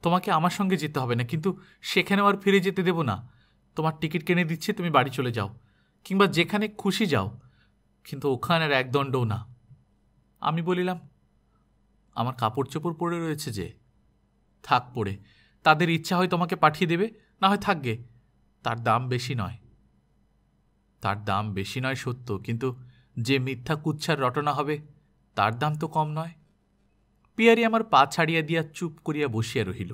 [SPEAKER 1] তোমাকে আমার সঙ্গে যেতে হবে না, কিন্তু সেখানেও আর ফিরে যেতে দেব না। তোমার টিকিট কিনে দিচ্ছে, তুমি বাড়ি চলে যাও। কিংবা যেখানে খুশি যাও, কিন্তু ওখানে আর একদণ্ডও না। আমি বলিলাম, আমার কাপড় চোপড় পড়ে রয়েছে যে, থাক পড়ে। তাদের ইচ্ছা হয় তোমাকে পাঠিয়ে দেবে, না হয় থাকবে তার দাম বেশি নয়। তার দাম বেশি নয় সত্য, কিন্তু যে মিথ্যা কুচ্ছার রটনা হবে, তার দাম তো কম নয়। পিয়ারি আমার পা ছাড়িয়া দিয়া চুপ করিয়া বসিয়া রহিল।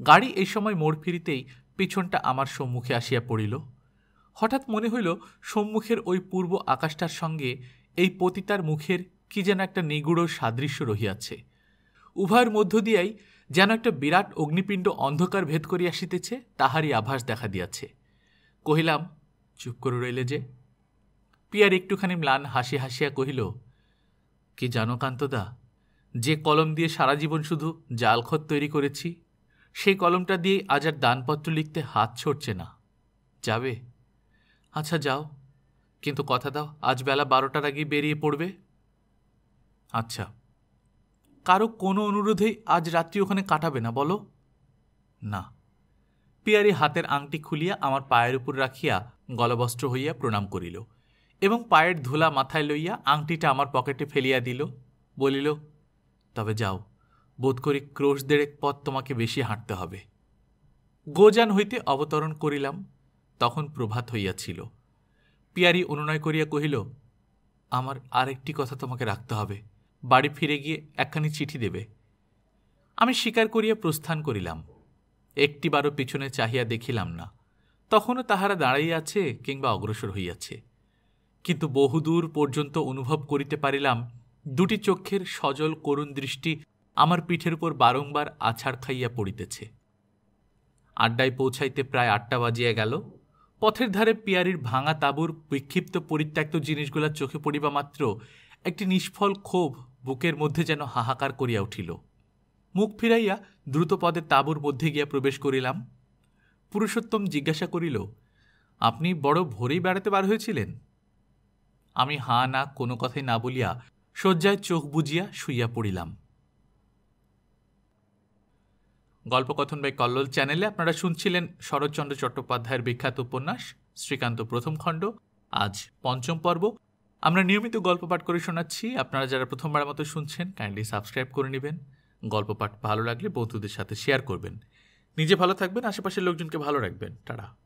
[SPEAKER 1] গাড়ি এই সময় মোড় ফিরিতেই পিছনটা আমার সম্মুখে আসিয়া পড়িল। হঠাৎ মনে হইল সম্মুখের ওই পূর্ব আকাশটার সঙ্গে এই পতিতার মুখের কি যেন একটা নিগুড় সাদৃশ্য রহিয়াছে। উভয়ের মধ্য দিয়াই যেন একটা বিরাট অগ্নিপিণ্ড অন্ধকার ভেদ করিয়া আসিতেছে, তাহারই আভাস দেখা দিয়াছে। কহিলাম, চুপ করে রইলে যে? পিয়ার একটুখানি ম্লান হাসি হাসিয়া কহিল, কি জানো কান্তদা, যে কলম দিয়ে সারা জীবন শুধু জালখত তৈরি করেছি, সেই কলমটা দিয়ে আজ আর দানপত্র লিখতে হাত ছড়ছে না। যাবে? আচ্ছা যাও। কিন্তু কথা দাও, আজ বেলা বারোটার আগেই বেরিয়ে পড়বে। আচ্ছা কারও কোনো অনুরোধেই আজ রাত্রি ওখানে কাটাবে না, বলো? না। পিয়ারি হাতের আংটি খুলিয়া আমার পায়ের উপর রাখিয়া গলবস্ত্র হইয়া প্রণাম করিল এবং পায়ের ধুলা মাথায় লইয়া আংটিটা আমার পকেটে ফেলিয়া দিল, বলিল, তবে যাও, বোধ করি ক্রোশ দেড়েক পথ তোমাকে বেশি হাঁটতে হবে। গোজান হইতে অবতরণ করিলাম। তখন প্রভাত হইয়াছিল। পিয়ারি অনুনয় করিয়া কহিল, আমার আরেকটি কথা তোমাকে রাখতে হবে। বাড়ি ফিরে গিয়ে একখানি চিঠি দেবে। আমি স্বীকার করিয়া প্রস্থান করিলাম। একটিবারও পিছনে চাহিয়া দেখিলাম না। তখনও তাহারা দাঁড়াইয়া আছে কিংবা অগ্রসর হইয়াছে। কিন্তু বহুদূর পর্যন্ত অনুভব করিতে পারিলাম, দুটি চক্ষের সজল করুণ দৃষ্টি আমার পিঠের উপর বারংবার আছাড় খাইয়া পড়িতেছে। আড্ডায় পৌঁছাইতে প্রায় আটটা বাজিয়া গেল। পথের ধারে পিয়ারির ভাঙা তাঁবুর বিক্ষিপ্ত পরিত্যক্ত জিনিসগুলা চোখে পড়িবা মাত্র একটি নিষ্ফল ক্ষোভ বুকের মধ্যে যেন হাহাকার করিয়া উঠিল। মুখ ফিরাইয়া দ্রুতপদে তাঁবুর মধ্যে গিয়া প্রবেশ করিলাম। পুরুষোত্তম জিজ্ঞাসা করিল, আপনি বড় ভোরেই বেড়াতে বার হয়েছিলেন? আমি হা না কোনো কথাই না বলিয়া শয্যায় চোখ বুজিয়া শুইয়া পড়িলাম। গল্পকথন বাই কল্লোল চ্যানেলে আপনারা শুনছিলেন শরৎচন্দ্র চট্টোপাধ্যায়ের বিখ্যাত উপন্যাস, শ্রীকান্ত প্রথম খণ্ড। আজ পঞ্চম পর্ব। আমরা নিয়মিত গল্প পাঠ করে শোনাচ্ছি। আপনারা যারা প্রথমবার মতো শুনছেন কাইন্ডলি সাবস্ক্রাইব করে নেবেন। গল্প পাঠ ভালো লাগলে বন্ধুদের সাথে শেয়ার করবেন। নিজে ভালো থাকবেন, আশেপাশের লোকজনকে ভালো রাখবেন। টাটা।